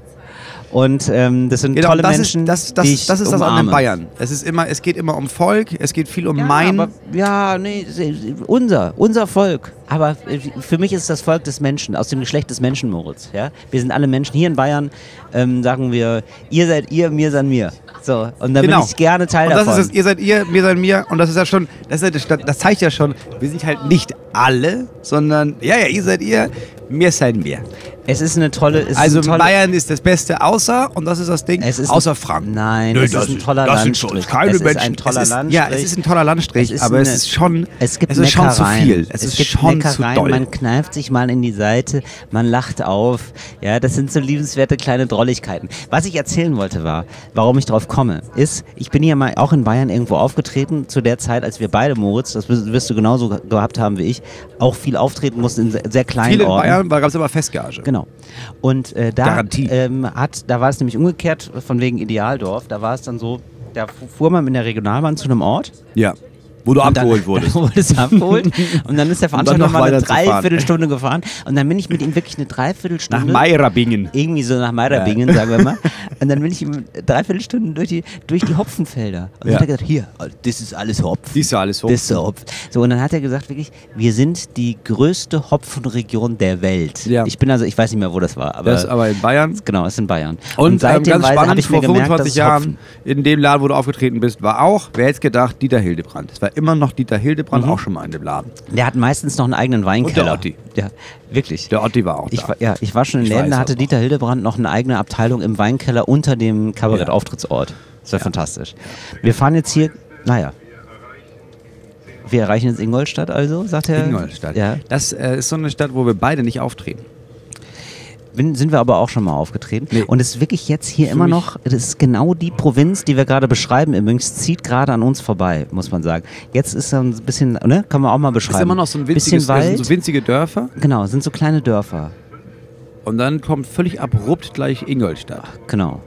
Und ähm, das sind Genau, tolle das Menschen, ist das, das, die ich das, ist das umarme. den Bayern. Es ist immer, es geht immer um Volk, es geht viel um Ja, mein. aber, ja, nee, se- unser, unser Volk. Aber äh, für mich ist es das Volk des Menschen, aus dem Geschlecht des Menschen, Moritz. Ja? Wir sind alle Menschen. Hier in Bayern ähm, sagen wir, ihr seid ihr, mir seid mir. So, und da bin ich gerne Teil Genau. und das davon. ist es, ihr seid ihr, wir seid mir und das ist ja schon, das, ist ja, das zeigt ja schon, wir sind halt nicht alle, sondern ja, ja, ihr seid ihr, mir seid wir. Es ist eine tolle, es Also ist eine tolle, Bayern ist das Beste außer, und das ist das Ding, Es ist außer ein- Franken. Nein, Nö, es ist ein toller das sind Landstrich. schon keine Es ist ein toller es ist, Ja, Landstrich. es ist ein toller Landstrich, Es ist aber es eine- ist schon, Es gibt es ist schon zu viel. Es, ist gibt schon zu Neckereien, doll. Man kneift sich mal in die Seite, man lacht auf. Ja, das sind so liebenswerte kleine Drolligkeiten. Was ich erzählen wollte war, warum ich drauf komme, ist, ich bin hier mal auch in Bayern irgendwo aufgetreten, zu der Zeit, als wir beide, Moritz, das wirst du genauso ge- gehabt haben wie ich, auch viel auftreten mussten in sehr, sehr kleinen Viele in Orten. Bayern gab es aber Festgage. Genau. Und äh, da, ähm, hat, da war es nämlich umgekehrt von wegen Idealdorf. Da war es dann so, da fu- fuhr man mit der Regionalbahn zu einem Ort. Ja. Wo du Und dann- abgeholt wurdest. wurde es abgeholt. Und dann ist der dann Veranstalter noch mal eine. Dreiviertelstunde gefahren. Und dann bin ich mit ihm wirklich eine Nach Dreiviertelstunde. Meirabingen. irgendwie so nach Meirabingen, sagen wir mal. Und dann bin ich ihm Dreiviertelstunden durch die, durch die Hopfenfelder. Und Ja. dann hat er gesagt, hier, das ist alles Hopf. Die ist ja alles so. Das ist Hopf. So, und dann hat er gesagt, wirklich, wir sind die größte Hopfenregion der Welt. Ja. Ich bin also, ich weiß nicht mehr, wo das war, aber. Das ist aber in Bayern. Genau, ist in Bayern. Und, ähm, seitdem ganz weiß- hab spannend, ich vor gemerkt, 25 dass es Jahren Hopfen- in dem Laden, wo du aufgetreten bist, war auch, wer hätte gedacht, Dieter Hildebrand. Es war immer noch Dieter Hildebrand, auch schon mal in dem Laden. Der hat meistens noch einen eigenen Weinkeller. Und der Otti. Ja, wirklich. Der Otti war auch Ich da. war, ja, ich war schon in Ich Läden, da hatte. Dieter Hildebrand noch eine eigene Abteilung im Weinkeller unter dem Kabarett-Auftrittsort. Das war fantastisch. Wir fahren jetzt hier, naja. Wir erreichen jetzt Ingolstadt also, sagt er. Ingolstadt. Ja. Das äh, ist so eine Stadt, wo wir beide nicht auftreten. Bin, sind wir aber auch schon mal aufgetreten. Nee. Und es ist wirklich jetzt hier Für immer noch, das ist genau die Provinz, die wir gerade beschreiben. Übrigens zieht gerade an uns vorbei, muss man sagen. Jetzt ist ein bisschen, ne, kann man auch mal Es beschreiben. ist immer noch so ein bisschen winziges, das Wald. so winzige Dörfer. genau, sind so kleine Dörfer. Und dann kommt völlig abrupt gleich Ingolstadt. Genau.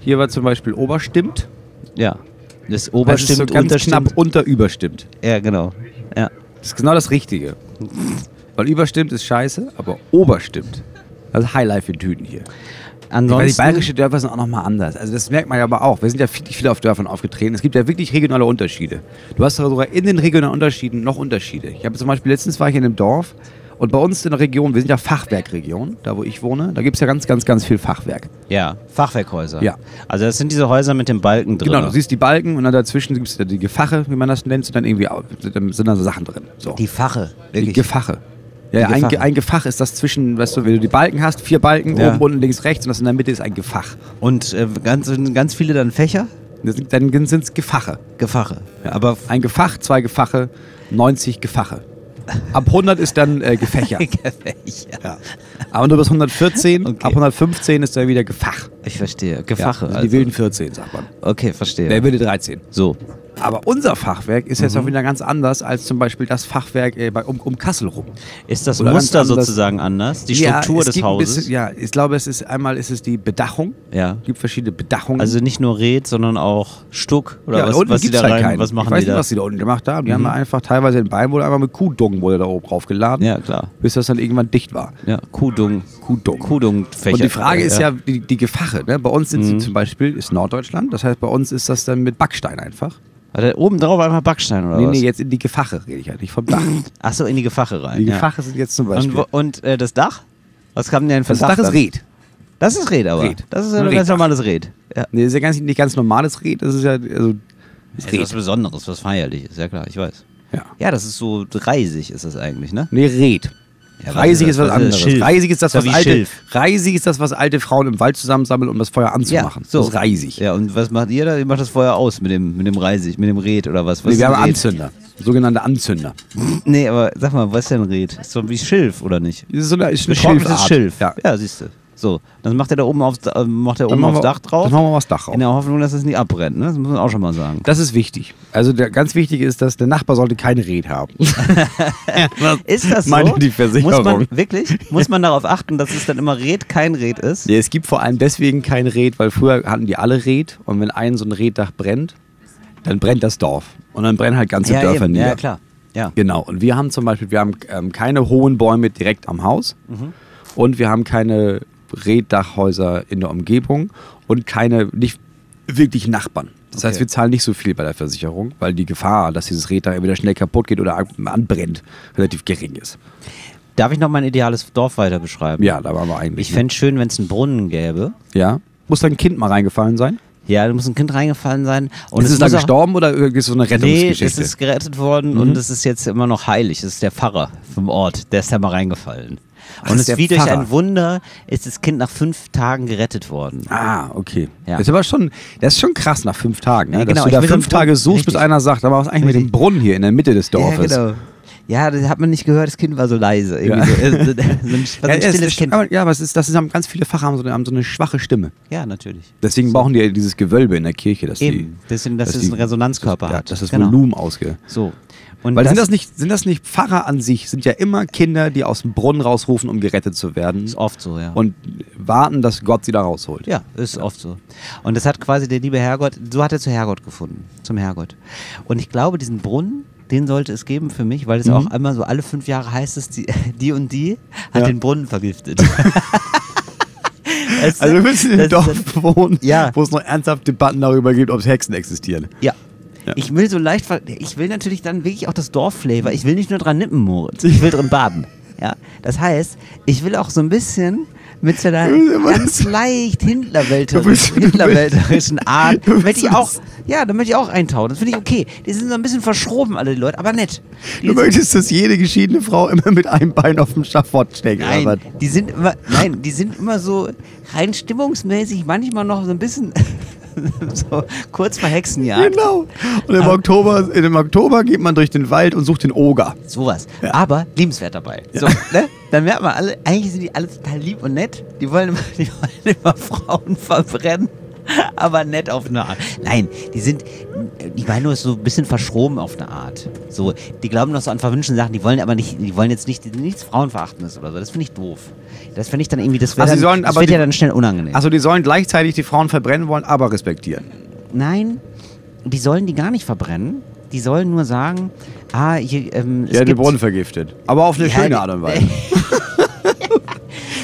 Hier war zum Beispiel Oberstimmt. Ja. Das Das ist Oberstimmt, so ganz Unterstimmt. knapp unter Überstimmt. Ja, genau. Ja. Das ist genau das Richtige. Weil Überstimmt ist scheiße, aber Oberstimmt. Also Highlife in Tüten hier. Weil die Ansonsten, bayerische Dörfer sind auch nochmal anders. Also das merkt man ja aber auch. Wir sind ja viel, viel auf Dörfern aufgetreten. Es gibt ja wirklich regionale Unterschiede. Du hast sogar in den regionalen Unterschieden noch Unterschiede. Ich habe zum Beispiel, letztens war ich in einem Dorf und bei uns in der Region, wir sind ja Fachwerkregion, da wo ich wohne, da gibt es ja ganz, ganz, ganz viel Fachwerk. ja, Fachwerkhäuser. Ja. Also das sind diese Häuser mit dem Balken drin. Genau, du siehst die Balken und dann dazwischen gibt es die Gefache, wie man das nennt, und dann irgendwie dann sind da so Sachen drin. So. die Fache. Die Wirklich. Gefache. Ja, ein, ein Gefach ist das zwischen, weißt du, wenn du die Balken hast, vier Balken, Ja. oben, unten, links, rechts und das in der Mitte ist ein Gefach. Und äh, ganz, ganz viele dann Fächer? Sind, dann sind es Gefache. Gefache. Ja. Aber ein Gefach, zwei Gefache, 90 Gefache. Ab 100 ist dann äh, Gefächer. Fächer. ja. Aber nur bis 114, Okay. ab 115 ist dann wieder Gefach. Ich verstehe. Gefache. Ja, also also. Die wilden 14, sagt man. Okay, verstehe. Der wilde 13. so. Aber unser Fachwerk ist jetzt auch wieder ganz anders als zum Beispiel das Fachwerk äh, bei, um, um Kassel rum. Ist das Oder Muster anders. sozusagen anders? Die Ja, Struktur es des Hauses? Bisschen, ja, ich glaube, es ist einmal ist es die Bedachung. Ja. Es gibt verschiedene Bedachungen. Also nicht nur Red, sondern auch Stuck oder ja, was, unten was die da halt rein, keinen. was machen ich weiß die nicht, da? was die da unten gemacht haben. Die haben da einfach teilweise in Bayern wurde einfach mit Kuhdung wurde da oben drauf geladen, Ja, klar. bis das dann irgendwann dicht war. Ja, Kudung. Kudung. Kudungfächer. Und die Frage ist ja, die, die Gefache. Ne? Bei uns sind Mhm. sie zum Beispiel, ist Norddeutschland, das heißt, bei uns ist das dann mit Backstein einfach. Er oben drauf einfach Backstein oder nee, was? nee, jetzt in die Gefache rede ich ja nicht vom Dach. Ach so, in die Gefache rein. Die ja. Gefache sind jetzt zum Beispiel. Und, und äh, das Dach? Was kam denn für das ein Dach ist? Red. Das ist Red, aber. Red. Das ist ja Ein ganz normales Red. Ja. Nee, das ist ja ganz, nicht ganz normales Red, das ist ja, also, das Das ist ist was. Besonderes, was Feierliches, ja klar, ich weiß. Ja. Ja, das ist so reisig, ist das eigentlich, ne? Nee, Red. Ja, Reisig ist was anderes. Schilf. Reisig ist das, was wie alte, Schilf. Reisig ist das, was alte Frauen im Wald zusammensammeln, um das Feuer anzumachen. so. Das ist reisig. Ja, und was macht ihr da? Ihr macht das Feuer aus mit dem, mit dem Reisig, mit dem Red oder was? was Nee, wir haben Red? Anzünder. Sogenannte Anzünder. Nee, aber sag mal, was ist denn Red? Ist so wie Schilf, oder nicht? Das ist so eine, ist eine Schilfart. Schilf. Ja. ja siehst du. So, dann macht er da oben aufs, äh, macht er oben aufs Dach drauf. Dann machen wir mal das Dach auf. in der Hoffnung, dass es nicht abbrennt, ne? Das muss man auch schon mal sagen. Das ist wichtig. Also der ganz wichtige ist, dass der Nachbar sollte kein Red haben. Ist das so? Meine die Versicherung. Muss man, wirklich? Muss man darauf achten, dass es dann immer Red kein Red ist? Nee, es gibt vor allem deswegen kein Red, weil früher hatten die alle Red und wenn ein so ein Reddach brennt, dann brennt das Dorf. Und dann brennen halt ganze Dörfer eben. nieder. ja, klar. Ja. Genau. Und wir haben zum Beispiel, wir haben ähm, keine hohen Bäume direkt am Haus Mhm. und wir haben keine Reddachhäuser in der Umgebung und keine, nicht wirklich Nachbarn. Das heißt, Okay. wir zahlen nicht so viel bei der Versicherung, weil die Gefahr, dass dieses Reddach entweder schnell kaputt geht oder an- anbrennt, relativ gering ist. Darf ich noch mein ideales Dorf weiter beschreiben? Ja, da waren wir eigentlich. Ich fände schön, wenn es einen Brunnen gäbe. ja. Muss da ein Kind mal reingefallen sein? Ja, da muss ein Kind reingefallen sein. Und ist es muss dann gestorben oder ist es so eine Nee, Rettungsgeschichte? es ist gerettet worden Mhm. und es ist jetzt immer noch heilig. Es ist der Pfarrer vom Ort, der ist da mal reingefallen. Ach, und das es ist wie durch ein Wunder ist das Kind nach fünf Tagen gerettet worden. Ah, okay. Ja. Das ist aber schon, das ist schon krass nach fünf Tagen, ne? Ja, dass genau, du ich da fünf Tage suchst, bis Richtig. einer sagt, aber was ist eigentlich mit dem Richtig. Brunnen hier in der Mitte des Dorfes? Ja, genau. Ja, das hat man nicht gehört, das Kind war so leise. Ja. Irgendwie So, so, so ein, so Ja, ein es stilles ist, Kind. aber, ja, aber es ist, das ist, haben ganz viele Pfarrer haben so, eine, haben so eine schwache Stimme. Ja, natürlich. Deswegen brauchen die ja dieses Gewölbe in der Kirche, dass Eben. Deswegen, dass dass es die- einen Resonanzkörper ja, hat. dass das Genau. Volumen ausge. So. Und Weil sind das nicht, sind das nicht Pfarrer an sich, sind ja immer Kinder, die aus dem Brunnen rausrufen, um gerettet zu werden ist oft so, ja. und warten, dass Gott sie da rausholt. Ja, ist oft so. Und das hat quasi der liebe Herrgott, so hat er zu Herrgott gefunden, zum Herrgott. Und ich glaube, diesen Brunnen, den sollte es geben für mich, weil es Mhm. auch einmal so alle fünf Jahre heißt es, die, die und die hat Ja. den Brunnen vergiftet. Es- Also du willst in einem das Dorf wohnen, Ja. wo es noch ernsthaft Debatten darüber gibt, ob Hexen existieren. Ja. Ja. Ich will so leicht, ich will natürlich dann wirklich auch das Dorfflavor. Ich will nicht nur dran nippen, Moritz. Ich will drin baden. Ja. Das heißt, ich will auch so ein bisschen mit so einer ganz leicht Hitlerwälterischen Art, möchte ich auch, ja, da möchte ich auch eintauchen. Das finde ich okay. Die sind so ein bisschen verschroben, alle die Leute, aber nett. Die Du möchtest, dass jede geschiedene Frau immer mit einem Bein auf dem Schafott steckt. Nein, was? die sind immer, nein, die sind immer so rein stimmungsmäßig, manchmal noch so ein bisschen so kurz vor Hexenjagd. Genau. Und im Aber- Oktober, im Oktober geht man durch den Wald und sucht den Oger. Sowas. Ja. Aber liebenswert dabei. So, ne? Dann merkt man alle, eigentlich sind die alle total lieb und nett. Die wollen immer, die wollen immer Frauen verbrennen. Aber nett auf eine Art. Nein, die sind, ich meine nur so ein bisschen verschroben auf eine Art. So, die glauben noch so an verwünschten Sachen, die wollen aber nicht, die wollen jetzt nicht, nichts Frauenverachtendes oder so. Das finde ich doof. Das finde ich dann irgendwie, das, Also sie dann, sollen das aber wird die- ja dann schnell unangenehm. Also die sollen gleichzeitig die Frauen verbrennen wollen, aber respektieren. Nein, die sollen die gar nicht verbrennen. Die sollen nur sagen, ah, hier, ähm, Ja, den gibt, Brunnen vergiftet. Aber auf eine Ja, schöne die- Art und Weise.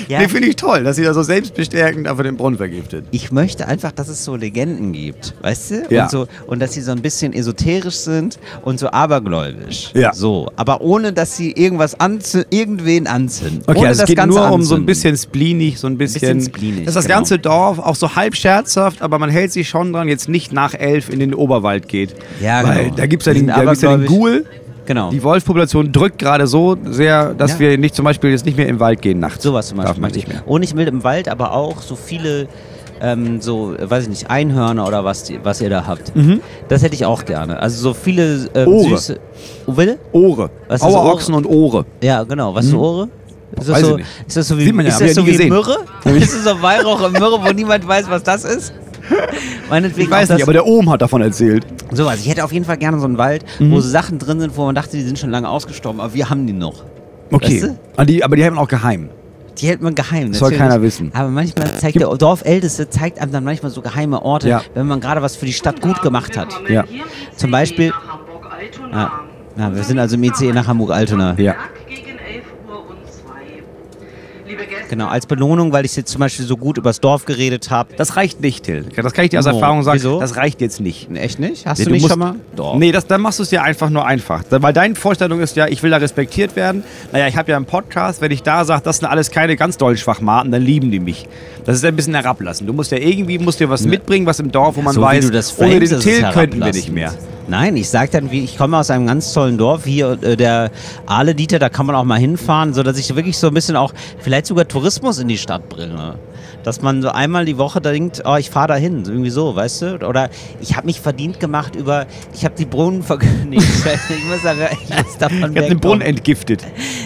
ja, Den finde ich toll, dass sie da so selbstbestärkend einfach den Brunnen vergiftet. ich möchte einfach, dass es so Legenden gibt, weißt du? Ja. Und, so, und dass sie so ein bisschen esoterisch sind und so abergläubisch. Ja. So, aber ohne, dass sie irgendwas anzü irgendwen anzünden. Okay, ohne also es das geht Ganze nur um so ein anzünden. bisschen spleenig, so ein bisschen. bisschen spleenig, das ist das genau. ganze Dorf auch so halb scherzhaft, aber man hält sich schon dran, jetzt nicht nach elf in den Oberwald geht. Ja, Weil genau. da gibt es ja, den-. Ghoul. Genau. Die Wolfspopulation drückt gerade so sehr, dass Ja. wir nicht zum Beispiel jetzt nicht mehr im Wald gehen nachts. Sowas zum Darf Beispiel. man möchte nicht ich. mehr. Und ich will im Wald aber auch so viele, ähm, so, weiß ich nicht, Einhörner oder was, die, was ihr da habt. Das hätte ich auch gerne. Also so viele ähm, Mhm. Ohre. süße. Oh, will? Ohre. Was ist Auerochsen und Ohre. Ja, genau. Was für Ohre? Ist das, Mhm. Weiß so, ist das so wie, man ja, ist das so wie. Myrrhe? ist das so Weihrauch und Myrrhe, wo niemand weiß, was das ist? Meinetwegen Ich weiß nicht, das, aber der Ohm hat davon erzählt. sowas. Ich hätte auf jeden Fall gerne so einen Wald, Mhm. wo so Sachen drin sind, wo man dachte, die sind schon lange ausgestorben, aber wir haben die noch. Okay. Weißt du? Ah, die, aber die haben auch geheim. Die hält man geheim. Das soll keiner wissen. Aber manchmal zeigt der Dorfälteste zeigt einem dann manchmal so geheime Orte, Ja. wenn man gerade was für die Stadt gut gemacht hat. Ja. Zum Beispiel- Ja. Ja, wir sind also im ICE nach Hamburg-Altona. Ja. Gegen 11 Uhr und 2. Liebe Gäste, Genau, als Belohnung, weil ich jetzt zum Beispiel so gut übers Dorf geredet habe. Das reicht nicht, Till. Das kann ich dir aus Erfahrung sagen. wieso? Das reicht jetzt nicht. Echt nicht? Hast Nee, du nicht musst- schon mal? Doch. Nee, das, dann machst du es dir einfach nur einfach. Weil deine Vorstellung ist ja, ich will da respektiert werden. Naja, ich habe ja einen Podcast, wenn ich da sage, das sind alles keine ganz dollen Schwachmaten, dann lieben die mich. Das ist ein bisschen herablassen. Du musst ja irgendwie musst dir was mitbringen, was im Dorf, wo man so weiß, ohne den Till könnten wir nicht mehr. Nein, ich sag dann, wie ich komme aus einem ganz tollen Dorf hier, äh, der Ahle-Dieter, da kann man auch mal hinfahren, sodass ich wirklich so ein bisschen auch vielleicht sogar Tourismus in die Stadt bringe. Dass man so einmal die Woche denkt, oh, ich fahre da hin, irgendwie so, weißt du? Oder ich habe mich verdient gemacht über, ich habe die Brunnen ver... nee, ich muss, aber, ich muss davon Ich habe den. Brunnen entgiftet.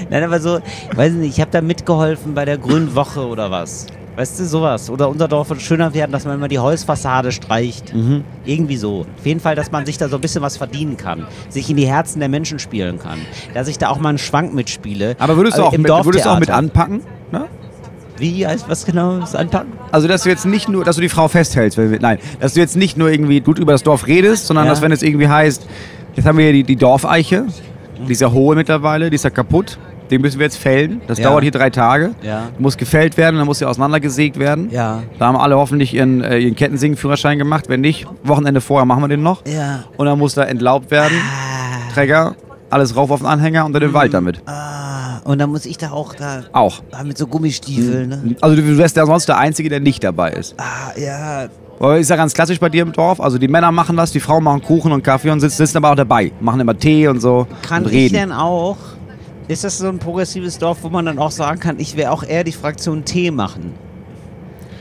Nein, aber so, weiß nicht, ich habe da mitgeholfen bei der Grünen Woche oder was. Weißt du, sowas. Oder unser Dorf wird schöner werden, dass man immer die Holzfassade streicht. Mhm. Irgendwie so. Auf jeden Fall, dass man sich da so ein bisschen was verdienen kann. Sich in die Herzen der Menschen spielen kann. Dass ich da auch mal einen Schwank mitspiele. Aber würdest du Äh, auch, mit, würdest du auch mit anpacken? Ne? Wie heißt was genau? Das Anpacken? Also, dass du jetzt nicht nur, dass du die Frau festhältst, nein, dass du jetzt nicht nur irgendwie gut über das Dorf redest, sondern Ja. dass wenn es irgendwie heißt, jetzt haben wir hier die, die Dorfeiche, die ist ja hohe mittlerweile, die ist ja kaputt. Den müssen wir jetzt fällen. Das Ja. dauert hier drei Tage. Ja. Muss gefällt werden, dann muss er auseinandergesägt werden. Ja. Da haben alle hoffentlich ihren, äh, ihren Kettensägenführerschein gemacht. Wenn nicht, Wochenende vorher machen wir den noch. Ja. Und dann muss da entlaubt werden. Träger, alles rauf auf den Anhänger und dann den Wald damit. Ah, und dann muss ich da auch da Auch. ah, mit so Gummistiefeln, ne? Also du wärst ja sonst der Einzige, der nicht dabei ist. Ah, ja. Ist ja ganz klassisch bei dir im Dorf. Also die Männer machen das, die Frauen machen Kuchen und Kaffee und sitzen, sitzen aber auch dabei. Machen immer Tee und so. Kann und ich denn auch, ist das so ein progressives Dorf, wo man dann auch sagen kann, ich wäre auch eher die Fraktion Tee machen?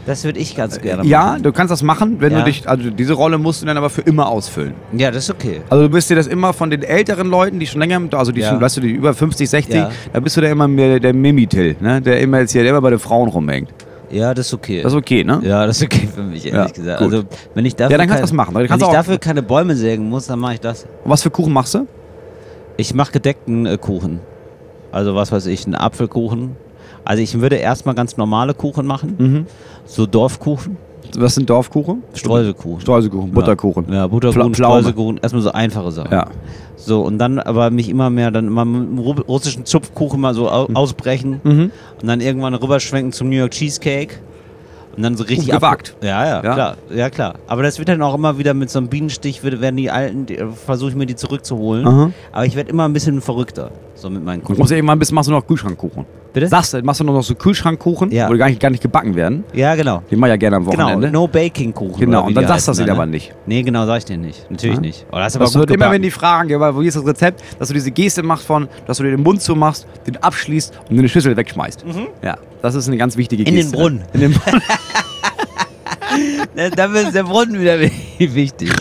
Das würde ich ganz gerne machen. ja, du kannst das machen, wenn Ja. du dich, also diese Rolle musst du dann aber für immer ausfüllen. Ja, das ist okay. Also du bist dir das immer von den älteren Leuten, die schon länger, also die Ja. schon, weißt du, die über 50, 60, Ja. da bist du da immer mehr der Mimitil, ne? Der immer jetzt hier, der immer bei den Frauen rumhängt. Ja, das ist okay. Das ist okay, ne? ja, das ist okay für mich, ehrlich Ja, gesagt. gut. Also, wenn ich dafür, Ja, dann kannst du das machen. Wenn ich dafür keine Bäume sägen muss, dann mache ich das. Und was für Kuchen machst du? Ich mache gedeckten äh, Kuchen. Also, was weiß ich, einen Apfelkuchen. Also, ich würde erstmal ganz normale Kuchen machen. Mhm. So Dorfkuchen. Was sind Dorfkuchen? Streuselkuchen. Streuselkuchen, Butterkuchen. Ja, ja Butterkuchen, Pla-. Streuselkuchen. Erstmal so einfache Sachen. Ja. So, und dann aber mich immer mehr dann immer mit dem Ru- russischen Zupfkuchen mal so au ausbrechen Mhm. und dann irgendwann rüberschwenken zum New York Cheesecake. Und dann so richtig ab- gewagt. Ja, ja, Ja. klar. Ja, klar. Aber das wird dann auch immer wieder mit so einem Bienenstich, werden die alten, versuche ich mir die zurückzuholen. Aha. Aber ich werde immer ein bisschen verrückter. So mit meinen Kuchen. musst ja irgendwann bis machst du noch Kühlschrankkuchen. Bitte? Sagst du, machst du noch so Kühlschrankkuchen, Ja. wo die gar nicht, gar nicht gebacken werden. Ja, genau. Die mach ich ja gerne am Genau, Wochenende. Genau, oder wie und dann sagst du das ihnen dann, aber ne? nicht. Nee, genau, sag ich dir nicht. Natürlich Ja? nicht. Oh, das ist aber Das gut wird immer, wenn die fragen, ja, wo ist das Rezept, dass du diese Geste machst von, dass du dir den Mund zumachst, den abschließt und den Schüssel wegschmeißt. Ja, das ist eine ganz wichtige Mhm. In den Geste. Brunnen. In den Brunnen. Da- Dafür ist der Brunnen wieder wichtig.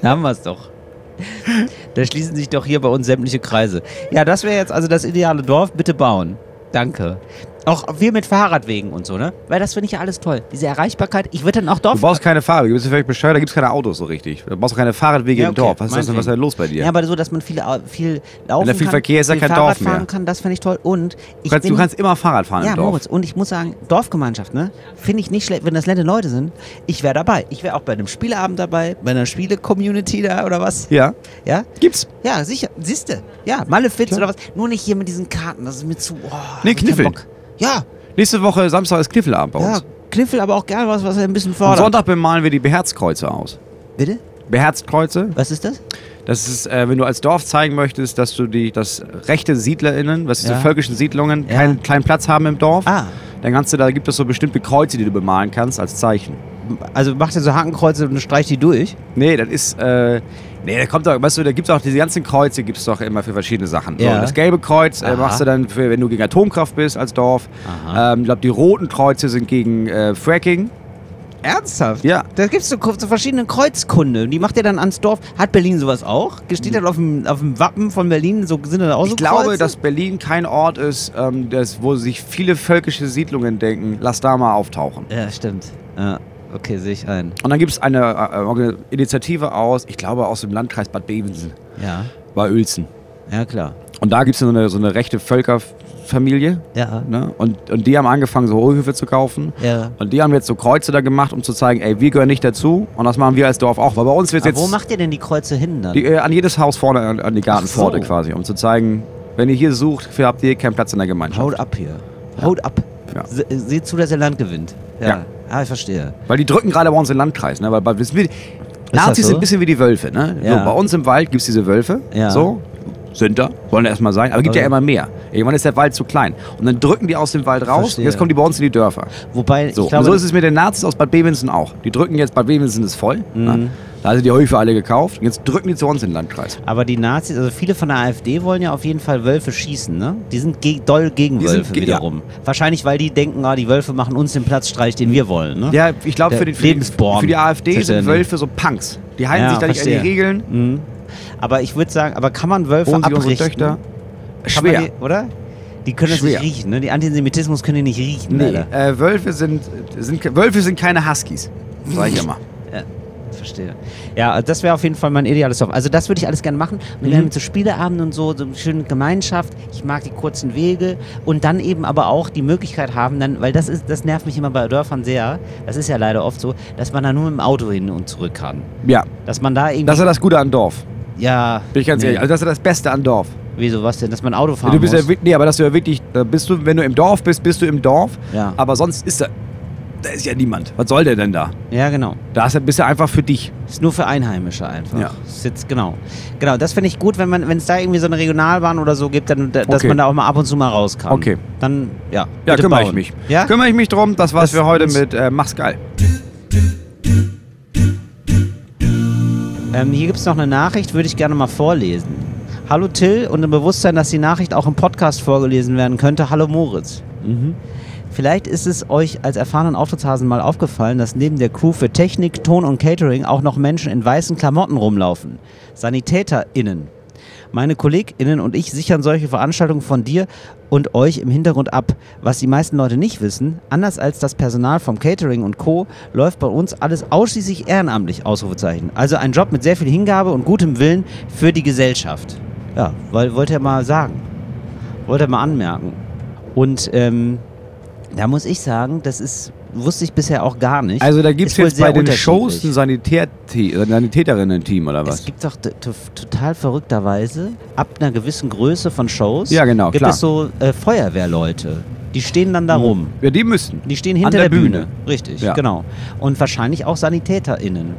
Da haben wir es doch. Da schließen sich doch hier bei uns sämtliche Kreise. Ja, das wäre jetzt also das ideale Dorf. Bitte bauen. Danke. Auch wir mit Fahrradwegen und so, ne? Weil das finde ich ja alles toll. Diese Erreichbarkeit. Ich würde dann auch Dorf. Du brauchst keine Fahrradwege, du bist ja völlig bescheuert, da gibt es keine Autos so richtig. Du brauchst auch keine Fahrradwege Ja, im okay, Dorf. Was ist, denn, was ist denn los bei dir? Ja, aber so, dass man viel, viel laufen Wenn da viel kann, Verkehr ist, viel kein Fahrrad Dorf mehr. fahren kann, das finde ich toll. Und ich du, kannst, bin, du kannst immer Fahrrad fahren ja, im Dorf. Moritz, und ich muss sagen, Dorfgemeinschaft, ne? Finde ich nicht schlecht, wenn das nette Leute sind. Ich wäre dabei. Ich wäre auch bei einem Spieleabend dabei, bei einer Spiele-Community da oder was. Ja, Ja? gibt's. Ja, sicher. Siehste. Ja, Malefiz oder was. Nur nicht hier mit diesen Karten. Das ist mir zu. Oh, Nee, Kniffeln. Bock. Ja, Nächste Woche Samstag ist Kniffelabend bei ja. uns. Kniffel, aber auch gerne was, was er ein bisschen Am fordert. Sonntag bemalen wir die Beherzkreuze aus. Bitte? Beherzkreuze, Was ist das? das ist, äh, wenn du als Dorf zeigen möchtest, dass du die, dass rechte SiedlerInnen, was diese Ja. völkischen Siedlungen, Ja. keinen kleinen Platz haben im Dorf, Ah. dann kannst du, da gibt es so bestimmte Kreuze, die du bemalen kannst als Zeichen. Also macht er so Hakenkreuze und streicht die durch? Nee, das ist, äh, nee, da kommt doch, weißt du, da gibt es auch diese ganzen Kreuze, gibt es doch immer für verschiedene Sachen. So, Ja. das gelbe Kreuz äh, Aha. machst du dann, für, wenn du gegen Atomkraft bist als Dorf. Aha. Ähm, ich glaube, die roten Kreuze sind gegen äh, Fracking. Ernsthaft? Ja. Da gibt es so, so verschiedene Kreuzkunde. Die macht er dann ans Dorf. Hat Berlin sowas auch? Steht dann auf dem, auf dem Wappen von Berlin? So, sind da auch so Ich glaube, Kreuze? dass Berlin kein Ort ist, ähm, das, wo sich viele völkische Siedlungen denken, lass da mal auftauchen. Ja, stimmt. Ja, okay, sehe ich ein. Und dann gibt es eine äh, Initiative aus, ich glaube aus dem Landkreis Bad Bevensen, Ja. bei Uelzen. Ja, klar. Und da gibt es so eine, so eine rechte Völkerfamilie. Ja. Ne? Und, und die haben angefangen, so Hohlhöfe zu kaufen. Ja. Und die haben jetzt so Kreuze da gemacht, um zu zeigen, ey, wir gehören nicht dazu. Und das machen wir als Dorf auch. Weil bei uns wird jetzt wo macht ihr denn die Kreuze hin dann? die, äh, an jedes Haus vorne, an, an die Gartenpforte so. quasi, um zu zeigen, wenn ihr hier sucht, habt ihr keinen Platz in der Gemeinschaft. Haut ab hier. Haut ab. Ja. Se seht zu, dass ihr Land gewinnt. Ja. Ja. Ah, ich verstehe. Weil die drücken gerade bei uns den Landkreis. Ne? Weil das Nazis so? sind ein bisschen wie die Wölfe. Ne? Ja. So, bei uns im Wald gibt es diese Wölfe. Ja. So. Sind da, wollen erstmal sein, aber gibt Okay. ja immer mehr. Irgendwann ist der Wald zu klein. Und dann drücken die aus dem Wald raus Verstehe. und jetzt kommen die bei uns in die Dörfer. Wobei, So, glaube, so ist es mit den Nazis aus Bad Bevensen auch. Die drücken jetzt, Bad Bevensen ist voll. Mhm. Da sind die Höfe alle gekauft. Und jetzt drücken die zu uns in den Landkreis. aber die Nazis, also viele von der AfD wollen ja auf jeden Fall Wölfe schießen, ne? Die sind ge doll gegen Die Wölfe ge- wiederum. Wahrscheinlich, weil die denken, ah, die Wölfe machen uns den Platzstreich, den wir wollen, ne? Ja, ich glaube, für, den- für, die- für die AfD sind. Wölfe so Punks. Die halten Ja, sich da nicht an verstehe. die Regeln. Mhm. Aber ich würde sagen, aber kann man Wölfe Holen sie abrichten? Töchter. Schwer. Die, oder? Die können das Schwer. nicht riechen, ne? Die Antisemitismus können die nicht riechen, Nee, äh, Wölfe, sind, sind, Wölfe sind keine Huskies. Sag ich immer. Ja, verstehe. Ja, das wäre auf jeden Fall mein ideales Dorf. Also das würde ich alles gerne machen. Und Mhm. mit so Spieleabenden und so, so eine schöne Gemeinschaft. Ich mag die kurzen Wege und dann eben aber auch die Möglichkeit haben, dann, weil das ist, das nervt mich immer bei Dörfern sehr. Das ist ja leider oft so, dass man da nur mit dem Auto hin und zurück kann. Ja, Dass man da irgendwie. das ist ja das Gute an Dorf. ja. Bin ich ganz nee. ehrlich. Also das ist ja das Beste an Dorf. Wieso, was denn? Dass man Auto fahren du bist muss? ja wirklich, nee, aber dass du ja wirklich, da bist du, wenn du im Dorf bist, bist du im Dorf. Ja. Aber sonst ist da, da ist ja niemand. Was soll der denn da? ja, genau. Da ist, bist du einfach für dich. Ist nur für Einheimische einfach. Ja. Ist jetzt, genau. Genau, das finde ich gut, wenn man, wenn es da irgendwie so eine Regionalbahn oder so gibt, dann, da- dass Okay. man da auch mal ab und zu mal raus kann. Okay. Dann, ja. Ja, kümmere ich bauen. mich. Ja? Kümmere ich mich drum. Das war's Das- für heute mit äh, Mach's geil. Ähm, hier gibt es noch eine Nachricht, würde ich gerne mal vorlesen. Hallo Till und im Bewusstsein, dass die Nachricht auch im Podcast vorgelesen werden könnte. Hallo Moritz. Vielleicht ist es euch als erfahrenen Auftrittshasen mal aufgefallen, dass neben der Crew für Technik, Ton und Catering auch noch Menschen in weißen Klamotten rumlaufen. SanitäterInnen. Meine KollegInnen und ich sichern solche Veranstaltungen von dir und euch im Hintergrund ab. Was die meisten Leute nicht wissen, anders als das Personal vom Catering und Co., läuft bei uns alles ausschließlich ehrenamtlich, Ausrufezeichen. Also ein Job mit sehr viel Hingabe und gutem Willen für die Gesellschaft. Ja, wollte er mal sagen. Wollte er mal anmerken. Und ähm, da muss ich sagen, das ist, wusste ich bisher auch gar nicht. Also da gibt es jetzt bei den Shows ein Sanitär äh, Sanitäterinnen-Team oder Es was? gibt doch total verrückterweise, ab einer gewissen Größe von Shows, Ja, genau, gibt klar. es so äh, Feuerwehrleute. Die stehen dann da rum. Ja, die müssen. Die stehen An hinter der der, Bühne. Bühne. Richtig, Ja. genau. Und wahrscheinlich auch SanitäterInnen.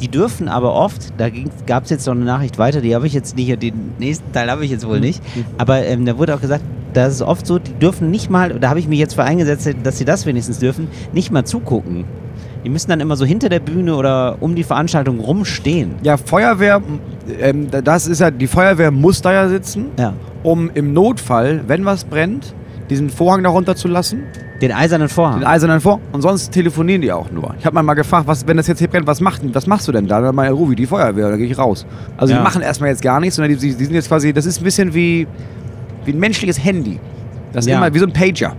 Die dürfen aber oft, da gab es jetzt noch eine Nachricht weiter, die habe ich jetzt nicht, den nächsten Teil habe ich jetzt Mhm. wohl nicht. Aber ähm, da wurde auch gesagt, das ist oft so, die dürfen nicht mal, da habe ich mich jetzt für eingesetzt, dass sie das wenigstens dürfen, nicht mal zugucken. Die müssen dann immer so hinter der Bühne oder um die Veranstaltung rumstehen. Ja, Feuerwehr, ähm, das ist ja, die Feuerwehr muss da ja sitzen, Ja. um im Notfall, wenn was brennt, diesen Vorhang da runterzulassen, Den eisernen Vorhang. den eisernen Vorhang, und sonst telefonieren die auch nur. Ich habe mal gefragt, was, wenn das jetzt hier brennt, was, macht, was machst du denn da? Dann meinte Ruby, die Feuerwehr, da gehe ich raus. Also Ja. die machen erstmal jetzt gar nichts, sondern die, die sind jetzt quasi, das ist ein bisschen wie, wie ein menschliches Handy. Das ist Ja. immer wie so ein Pager.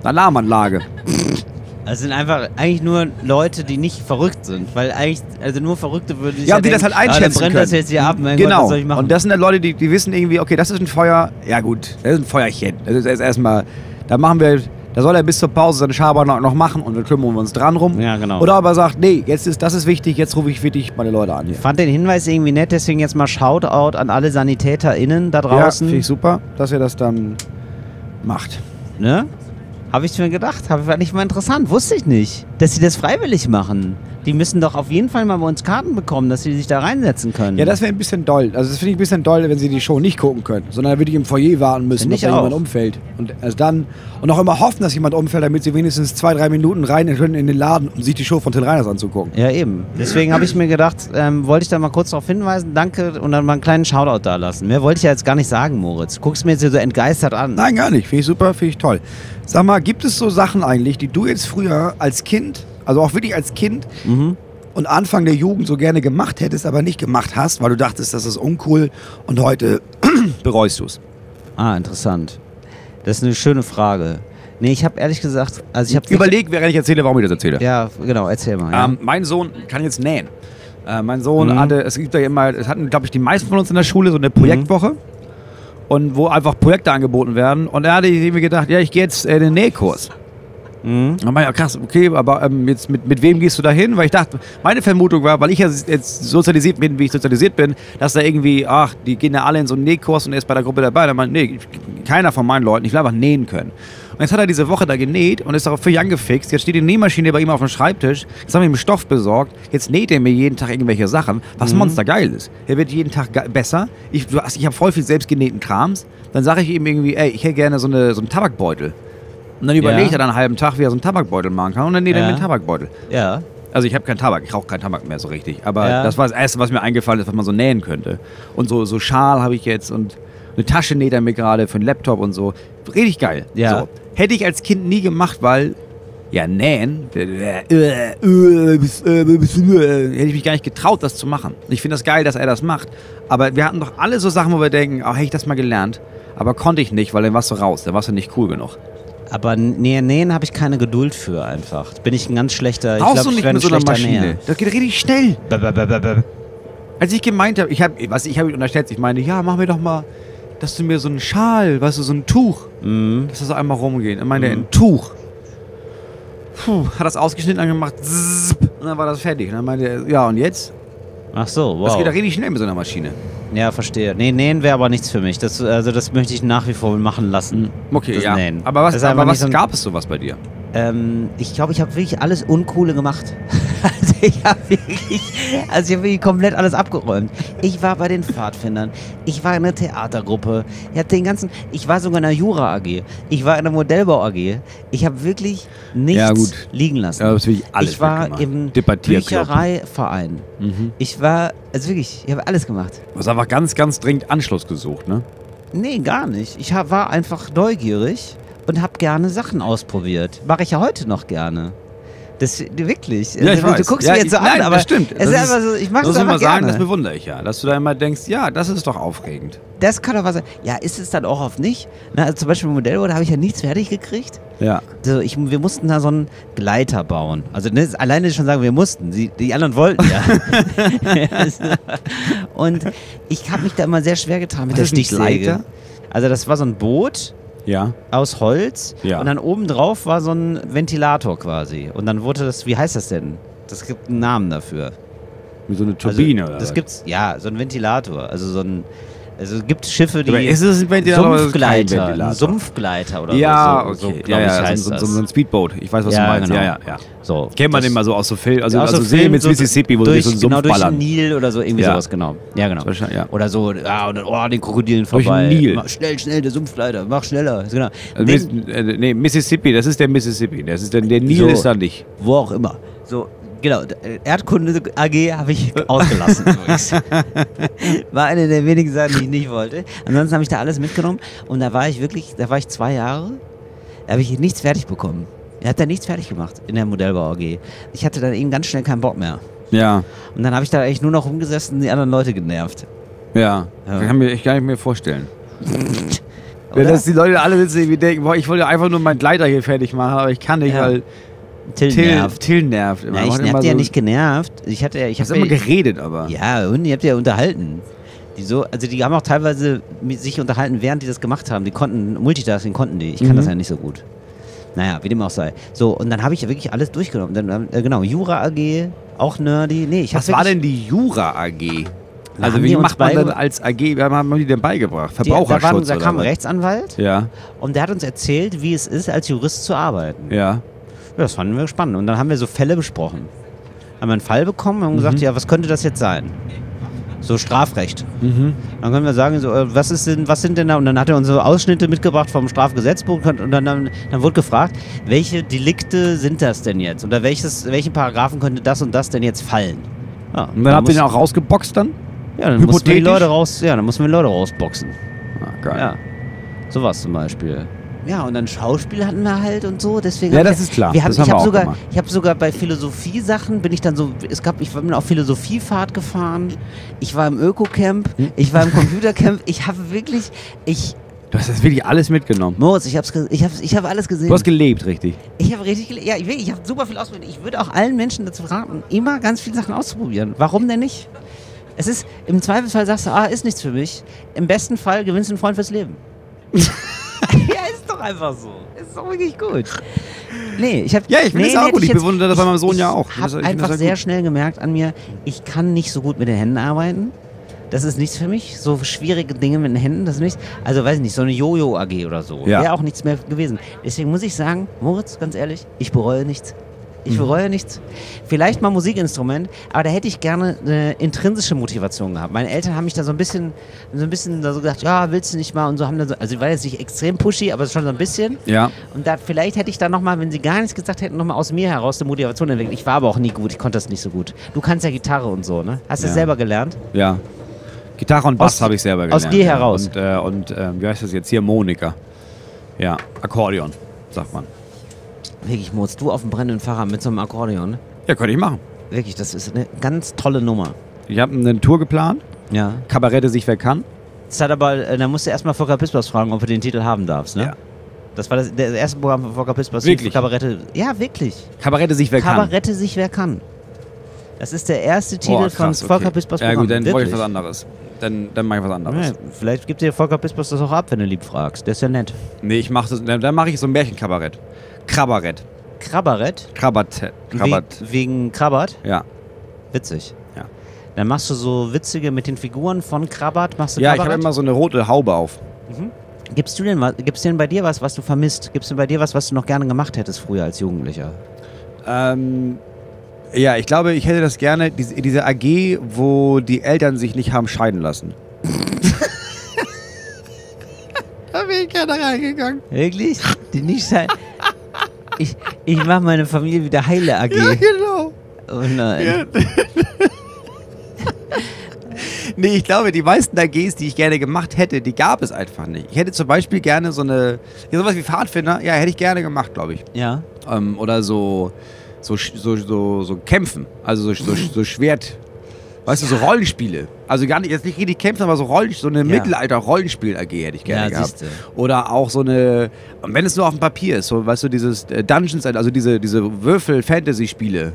Eine Alarmanlage. Das sind einfach eigentlich nur Leute, die nicht verrückt sind. Weil eigentlich, also nur Verrückte würden sich Ja, und die das denken, halt ah, dann einschätzen brennt können. das jetzt hier ab, mein Gott, genau. was soll ich machen? Und das sind dann Leute, die, die wissen irgendwie, okay, das ist ein Feuer. Ja gut, das ist ein Feuerchen. Das ist erst erstmal, da machen wir, da soll er bis zur Pause seinen Schabernack noch machen und wir kümmern uns dran rum. Ja, genau. Oder aber sagt, nee, jetzt ist, das ist wichtig, jetzt rufe ich wirklich meine Leute an. Hier. Ich fand den Hinweis irgendwie nett, deswegen jetzt mal Shoutout an alle SanitäterInnen da Ja, draußen. finde ich super, dass ihr das dann macht. ne? Habe ich mir gedacht, habe ich mal interessant, wusste ich nicht, dass sie das freiwillig machen. Die müssen doch auf jeden Fall mal bei uns Karten bekommen, dass sie sich da reinsetzen können. Ja, das wäre ein bisschen doll. Also das finde ich ein bisschen doll, wenn sie die Show nicht gucken können, sondern dann würde ich im Foyer warten müssen, da auch. jemand umfällt. Und erst dann und auch immer hoffen, dass jemand umfällt, damit sie wenigstens zwei, drei Minuten rein können in den Laden, um sich die Show von Till Reiners anzugucken. Ja, eben. Deswegen habe ich mir gedacht, ähm, wollte ich da mal kurz darauf hinweisen, danke und dann mal einen kleinen Shoutout da lassen. Mehr wollte ich ja jetzt gar nicht sagen, Moritz. Guckst mir jetzt hier so entgeistert an. Nein, gar nicht. Finde ich super, finde ich toll. Sag mal, gibt es so Sachen eigentlich, die du jetzt früher als Kind, also auch wirklich als Kind Mhm. und Anfang der Jugend so gerne gemacht hättest, aber nicht gemacht hast, weil du dachtest, das ist uncool und heute bereust du es? Ah, interessant. Das ist eine schöne Frage. Nee, ich habe ehrlich gesagt, also ich habe Überleg, während ich erzähle, warum ich das erzähle. Ja, genau, erzähl mal. Ja. Ähm, mein Sohn kann jetzt nähen. Äh, mein Sohn Mhm. hatte, es gibt ja immer, es hatten, glaube ich, die meisten von uns in der Schule so eine Projektwoche. Und wo einfach Projekte angeboten werden. Und er hatte irgendwie gedacht, ja, ich gehe jetzt äh, in den Nähkurs. Mhm. Dann ich, ja, krass, okay, aber ähm, jetzt mit, mit wem gehst du da hin? Weil ich dachte, meine Vermutung war, weil ich ja jetzt sozialisiert bin, wie ich sozialisiert bin, dass da irgendwie, ach, die gehen ja alle in so einen Nähkurs und er ist bei der Gruppe dabei. Dann meinte nee, keiner von meinen Leuten, ich will einfach nähen können. Und jetzt hat er diese Woche da genäht und ist darauf völlig angefixt. Jetzt steht die Nähmaschine bei ihm auf dem Schreibtisch. Jetzt haben wir ihm Stoff besorgt. Jetzt näht er mir jeden Tag irgendwelche Sachen, was monstergeil ist. Er wird jeden Tag besser. Ich, ich habe voll viel selbstgenähten Krams. Dann sage ich ihm irgendwie, ey, ich hätte gerne so, eine, so einen Tabakbeutel. Und dann überlegt er dann einen halben Tag, wie er so einen Tabakbeutel machen kann. Und dann näht er Ja. mir einen Tabakbeutel. ja. Also ich habe keinen Tabak, ich rauche keinen Tabak mehr so richtig. Aber Ja. das war das Erste, was mir eingefallen ist, was man so nähen könnte. Und so, so Schal habe ich jetzt und eine Tasche näht er mir gerade für einen Laptop und so. Richtig geil. Ja. So. Hätte ich als Kind nie gemacht, weil, ja, nähen, äh, äh, äh, hätte ich mich gar nicht getraut, das zu machen. Ich finde das geil, dass er das macht. Aber wir hatten doch alle so Sachen, wo wir denken, oh, hätte ich das mal gelernt. Aber konnte ich nicht, weil dann warst du raus, dann warst du nicht cool genug. Aber nähen, nähen habe ich keine Geduld für einfach. Bin ich ein ganz schlechter. Ich Brauchst glaub, du ich nicht mit so einer schlechter Maschine. Näher. Das geht richtig schnell. Bäh, bäh, bäh. Als ich gemeint habe, ich habe, was ich habe unterstellt, ich meine, ja, mach mir doch mal, dass du mir so einen Schal, weißt du, so ein Tuch, Mhm. dass das so einmal rumgehen. Ich meine, ein Tuch. Puh, hat das ausgeschnitten angemacht, und dann war das fertig. Und dann meinte er, ja, und jetzt? Ach so, wow. Das geht ja richtig schnell mit so einer Maschine. Ja, verstehe. Nee, nähen wäre aber nichts für mich. Das, also das möchte ich nach wie vor machen lassen. Okay, das ja. Nähen. Aber was, aber was so gab es sowas bei dir? Ähm, ich glaube, ich habe wirklich alles Uncoole gemacht. Also ich habe wirklich, also ich habe wirklich komplett alles abgeräumt. Ich war bei den Pfadfindern, ich war in einer Theatergruppe, ich habe den ganzen, ich war sogar in einer Jura AG, ich war in einer Modellbau AG. Ich habe wirklich nichts Ja, liegen lassen. Ja, das will ich alles ich war im. Büchereiverein. Mhm. Ich war, also wirklich, ich habe alles gemacht. Du hast einfach ganz, ganz dringend Anschluss gesucht, ne? Nee, gar nicht. Ich hab, war einfach neugierig und habe gerne Sachen ausprobiert. Mache ich ja heute noch gerne. Das wirklich. Ja, Also. Du guckst Ja, mir jetzt so ich- an, nein, aber das stimmt. Es Das ist einfach so, ich mache es einfach mal sagen, das bewundere ich ja. Dass du da immer denkst, ja, das ist doch aufregend. Das kann doch was sein. Ja, ist es dann auch oft nicht? Na, also zum Beispiel im Modellbau, da habe ich ja nichts fertig gekriegt. Ja. So, ich, wir mussten da so einen Gleiter bauen. Also ne, alleine schon sagen, wir mussten. Sie, die anderen wollten ja. und ich habe mich da immer sehr schwer getan mit Was der Stichsäge. Gleiter? Also das war so ein Boot, Ja. aus Holz Ja. und dann oben drauf war so ein Ventilator quasi. Und dann wurde das, wie heißt das denn? Das gibt einen Namen dafür. Mit so einer Turbine also, oder Das was? gibt's, ja, so ein Ventilator. Also so ein, also es gibt Schiffe, die Aber ist es ein Ventilator es Sumpfgleiter, Ventilator? ein Sumpfgleiter oder Ja, so. okay. so ja, ich, ja, heißt so, so, so ein Speedboat. Ich weiß, was Ja, du meinst. genau. Ja, ja, ja. so, Kennt man immer so aus so Film, also, aus also Filmen, mit Mississippi, wo durch, so genau, Sumpf durch den ballern. Nil oder so, irgendwie Ja. sowas, genau. Ja, genau. Ja. Oder so, ja, und dann, oh, den Krokodilen Durch vorbei. Nil. Mach schnell, schnell, der Sumpfleiter, mach schneller. Genau. Also, Miss, äh, nee, Mississippi, das ist der Mississippi. Das ist der, der Nil ist da nicht. wo auch immer. So, genau, äh, Erdkunde AG habe ich ausgelassen. War eine der wenigen Sachen, die ich nicht wollte. Ansonsten habe ich da alles mitgenommen und da war ich wirklich, da war ich zwei Jahre, da habe ich nichts fertig bekommen. Er hat da nichts fertig gemacht in der Modellbau AG. Ich hatte dann eben ganz schnell keinen Bock mehr. Ja. Und dann habe ich da eigentlich nur noch rumgesessen und die anderen Leute genervt. Ja. Ja. Kann mir, ich kann mir vorstellen. Oder? Ja, dass die Leute alle sitzen irgendwie denken, boah, ich wollte einfach nur meinen Gleiter hier fertig machen, aber ich kann nicht, Ja. weil Till, Till nervt. Till nervt immer. Na, ich die ja so- nicht genervt. Ich hatte ja, ich habe immer geredet, aber. Ja, und ihr habt ja unterhalten. Die so, also die haben auch teilweise sich unterhalten, während die das gemacht haben. Die konnten, Multitasking konnten die. Ich kann Mhm. das ja nicht so gut. Naja, wie dem auch sei. So, und dann habe ich ja wirklich alles durchgenommen. Dann, äh, genau, Jura AG, auch nerdy. Nee, ich Was war denn die Jura AG? Also wie macht man denn als AG, wie haben die denn beigebracht? die, da, waren, Verbraucherschutz da kam ein? Rechtsanwalt Ja, und der hat uns erzählt, wie es ist, als Jurist zu arbeiten. Ja, ja. das fanden wir spannend. Und dann haben wir so Fälle besprochen. Haben wir einen Fall bekommen und haben Mhm. gesagt, ja, was könnte das jetzt sein? So Strafrecht. Mhm. Dann können wir sagen, so, äh, was, ist denn, was sind denn da? Und dann hat er uns so Ausschnitte mitgebracht vom Strafgesetzbuch und dann, dann, dann wurde gefragt, welche Delikte sind das denn jetzt? Oder welches, welchen Paragraphen könnte das und das denn jetzt fallen? Ja, Und dann habt ihr den auch rausgeboxt dann? Ja, dann mussten wir die? Leute raus, ja, dann mussten wir Leute rausboxen. Ah, geil. Ja. Sowas zum Beispiel. Ja, und dann Schauspiel hatten wir halt und so, deswegen. Ja, hab das ich, ist klar. Wir haben, Das haben ich habe sogar, gemacht. ich habe sogar bei Philosophie-Sachen bin ich dann so, es gab, ich bin auf Philosophiefahrt gefahren, ich war im Öko-Camp, Hm? ich war im Computercamp, ich habe wirklich, ich, Du hast das wirklich alles mitgenommen. Moritz, ich hab's, ge- ich hab's, ich habe alles gesehen. Du hast gelebt, richtig. ich habe richtig, gele- ja, ich, ich habe super viel ausprobiert. Ich würde auch allen Menschen dazu raten, immer ganz viele Sachen auszuprobieren. Warum denn nicht? Es ist, im Zweifelsfall sagst du, ah, ist nichts für mich. Im besten Fall gewinnst du einen Freund fürs Leben. einfach so. Ist doch wirklich gut. Nee, ich habe. Ja, ich finde nee, das auch nee, gut. Ich jetzt- bewundere das bei meinem Sohn ja auch. Ich habe ich einfach sehr gut. schnell gemerkt an mir, ich kann nicht so gut mit den Händen arbeiten. Das ist nichts für mich. So schwierige Dinge mit den Händen, das ist nichts. Also weiß ich nicht, so eine Jojo-AG oder so. Ja. Wäre auch nichts mehr gewesen. Deswegen muss ich sagen, Moritz, ganz ehrlich, ich bereue nichts. Ich Mhm. bereue nichts. Vielleicht mal Musikinstrument, aber da hätte ich gerne eine intrinsische Motivation gehabt. Meine Eltern haben mich da so ein bisschen, so ein bisschen da so gesagt, ja, willst du nicht mal und so haben dann so, also ich war jetzt nicht extrem pushy, aber schon so ein bisschen. Ja. Und da vielleicht hätte ich dann nochmal, wenn sie gar nichts gesagt hätten, nochmal aus mir heraus eine Motivation entwickelt. Ich war aber auch nie gut, ich konnte das nicht so gut. Du kannst ja Gitarre und so, ne? Hast du Ja. selber gelernt? Ja. Gitarre und Bass Aus- habe ich selber aus gelernt. dir ja. heraus. Und, äh, und äh, wie heißt das jetzt hier? Monika. Ja, Akkordeon, sagt man. Wirklich, Moritz, du auf dem brennenden Fahrrad mit so einem Akkordeon. Ja, könnte ich machen. Wirklich, das ist eine ganz tolle Nummer. Ich habe eine Tour geplant. Ja. Kabarette sich wer kann. Das hat aber, äh, da musst du erstmal Volker Pispers fragen, ob du den Titel haben darfst, ne? Ja. Das war das, das erste Programm von Volker Pispers. Wirklich? Kabarette. Ja, wirklich. Kabarette sich wer kann. Kabarette sich wer kann. Das ist der erste Titel von krass, Volker okay. Pispers Ja Programm. gut, dann wollte ich Wirklich. was anderes. Dann, dann mache ich was anderes. Ja, vielleicht gibt dir Volker Pispers das auch ab, wenn du lieb fragst. Der ist ja nett. Nee, ich mache das, dann, dann mache ich so ein Märchenkabarett. Krabarett. Krabarett. Krabat. We Krabat. wegen Krabbert. Ja. Witzig. Ja. Dann machst du so witzige mit den Figuren von Krabbert. Machst du Ja, ich Kabarett? habe immer so eine rote Haube auf. Gibst du denn, was- gibt's denn bei dir was, was du vermisst? Gibst du bei dir was, was du noch gerne gemacht hättest früher als Jugendlicher? Ähm, ja, ich glaube, ich hätte das gerne, diese, diese AG, wo die Eltern sich nicht haben scheiden lassen. da bin ich gerne reingegangen. Wirklich? Die nicht sein. Ich, ich mache meine Familie wieder heile AG. genau. Oh nein. Nee, ich glaube, die meisten AGs, die ich gerne gemacht hätte, die gab es einfach nicht. Ich hätte zum Beispiel gerne so eine, ja, sowas wie Pfadfinder, ja, hätte ich gerne gemacht, glaube ich. Ja. Ähm, oder so, so, so, so, so Kämpfen, also so, so, so Schwert, weißt du, so Rollenspiele. Also gar nicht, jetzt nicht richtig kämpfen, aber so Rollen, so eine Mittelalter-Rollenspiel-AG hätte ich gerne Ja, gehabt. siehste. Oder auch so eine, wenn es nur auf dem Papier ist, so, weißt du, dieses äh, Dungeons, also diese, diese Würfel-Fantasy-Spiele.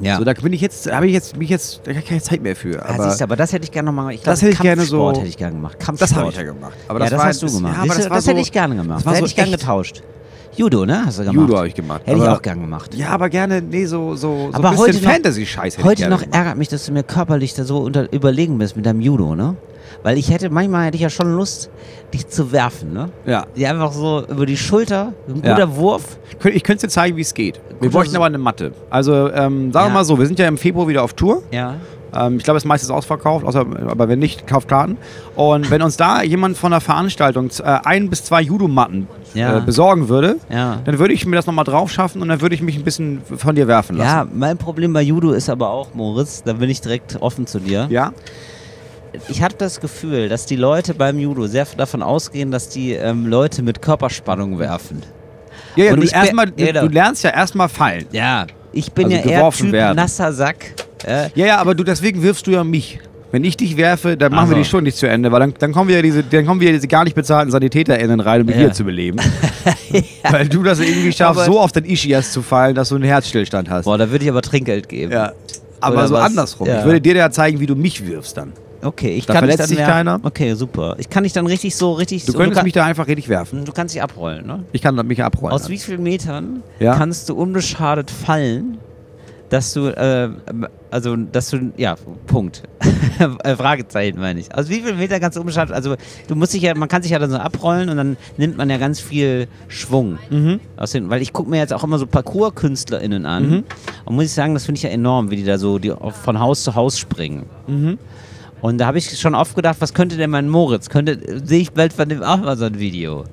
Ja. So, da bin ich jetzt, habe ich jetzt, mich jetzt, da habe ich keine Zeit mehr für. ja, Aber siehst du, aber das hätte ich gerne nochmal gemacht. Ich Das glaube, hätte ich gerne so- hätte ich gerne gemacht. Kampfsport. das habe ich ja gemacht. Aber ja, das war hast du das- gemacht. Ja, aber das, war das so, hätte ich gerne gemacht. das war Da so hätte ich gerne getauscht. Judo, ne? Hast du gemacht? Judo habe ich gemacht. Hätte ich auch gern gemacht. Ja, aber gerne, nee, so, so, so Aber ein heute bisschen noch- Fantasy-Scheiß hätte ich Heute noch gemacht. ärgert mich, dass du mir körperlich da so unter, überlegen bist mit deinem Judo, ne? Weil ich hätte, manchmal hätte ich ja schon Lust, dich zu werfen, ne? Ja. Die einfach so über die Schulter, ein Ja. guter Wurf. Könnt- Ich könnte dir zeigen, wie es geht. Wir bräuchten aber eine Matte. Also, ähm, sagen Ja. wir mal so, wir sind ja im Februar wieder auf Tour. Ja. Ähm, ich glaube, es ist meistens ausverkauft, außer, aber wenn nicht, kauft Karten. Und wenn uns da jemand von der Veranstaltung äh, ein bis zwei Judo-Matten Ja. äh, besorgen würde, Ja. dann würde ich mir das nochmal drauf schaffen und dann würde ich mich ein bisschen von dir werfen lassen. Ja, mein Problem bei Judo ist aber auch, Moritz, da bin ich direkt offen zu dir. Ja? Ich habe das Gefühl, dass die Leute beim Judo sehr davon ausgehen, dass die ähm, Leute mit Körperspannung werfen. Ja, ja, du, ich bin- erstmal, du, du lernst ja erstmal fallen. Ja. Ich bin Also ja eher Typ werden. nasser Sack. Äh, Ja, ja, aber du, deswegen wirfst du ja mich. Wenn ich dich werfe, dann machen Ach wir die Stunde nicht zu Ende, weil dann, dann kommen wieder diese, dann kommen wieder diese gar nicht bezahlten SanitäterInnen rein, um dich Ja. wieder zu beleben. Weil du das irgendwie schaffst, Aber- so auf den Ischias zu fallen, dass du einen Herzstillstand hast. boah, da würde ich aber Trinkgeld geben. Ja. Aber Oder so was? andersrum. Ja. Ich würde dir ja zeigen, wie du mich wirfst dann. Okay, ich Da kann dich verletzt dann sich keiner? Okay, super. Ich kann dich dann richtig so richtig Du so, könntest kann, mich da einfach richtig werfen. du kannst dich abrollen, ne? Ich kann mich abrollen. Aus wie vielen Metern Ja. kannst du unbeschadet fallen, dass du, äh, also, dass du, ja, Punkt. Äh, Fragezeichen meine ich. Aus wie vielen Metern kannst du unbeschadet, also, du musst dich ja, man kann sich ja dann so abrollen und dann nimmt man ja ganz viel Schwung. Mhm. Aus den, weil ich gucke mir jetzt auch immer so Parcours-KünstlerInnen an Mhm. und muss ich sagen, das finde ich ja enorm, wie die da so die von Haus zu Haus springen. Mhm. Und da habe ich schon oft gedacht, was könnte denn mein Moritz? Könnte, sehe ich bald von dem auch mal so ein Video.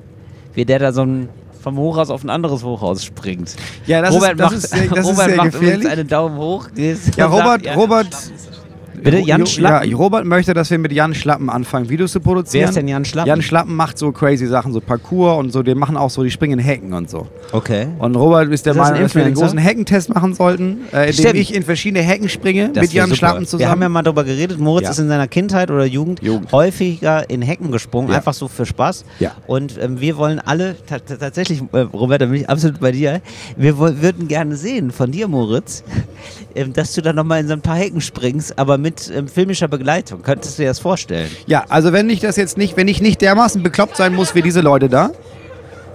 Wie der da so ein vom Hochhaus auf ein anderes Hochhaus springt. Ja, das Robert ist, das macht, ist, sehr- das Robert ist sehr macht gefährlich. einen Daumen hoch. Ja, und sagt, Robert, ja. Robert. Bitte, Jan Schlappen? Ja, Robert möchte, dass wir mit Jan Schlappen anfangen, Videos zu produzieren. Wer ist denn Jan Schlappen? Jan Schlappen macht so crazy Sachen, so Parkour und so. Die machen auch so, die springen in Hecken und so. Okay. Und Robert ist der Ist das ein Meinung, dass wir den Influencer? großen Heckentest machen sollten, äh, indem Stimmt. ich in verschiedene Hecken springe Das mit Jan super. Schlappen zusammen. Wir haben ja mal darüber geredet, Moritz Ja. ist in seiner Kindheit oder Jugend, Jugend. häufiger in Hecken gesprungen, Ja. einfach so für Spaß. Ja. Und ähm, wir wollen alle, ta- ta- tatsächlich, äh, Robert, da bin ich absolut bei dir, wir würden gerne sehen von dir, Moritz, dass du da nochmal in so ein paar Hecken springst, aber mit ähm, filmischer Begleitung. Könntest du dir das vorstellen? Ja, also wenn ich das jetzt nicht, wenn ich nicht dermaßen bekloppt sein muss wie diese Leute da,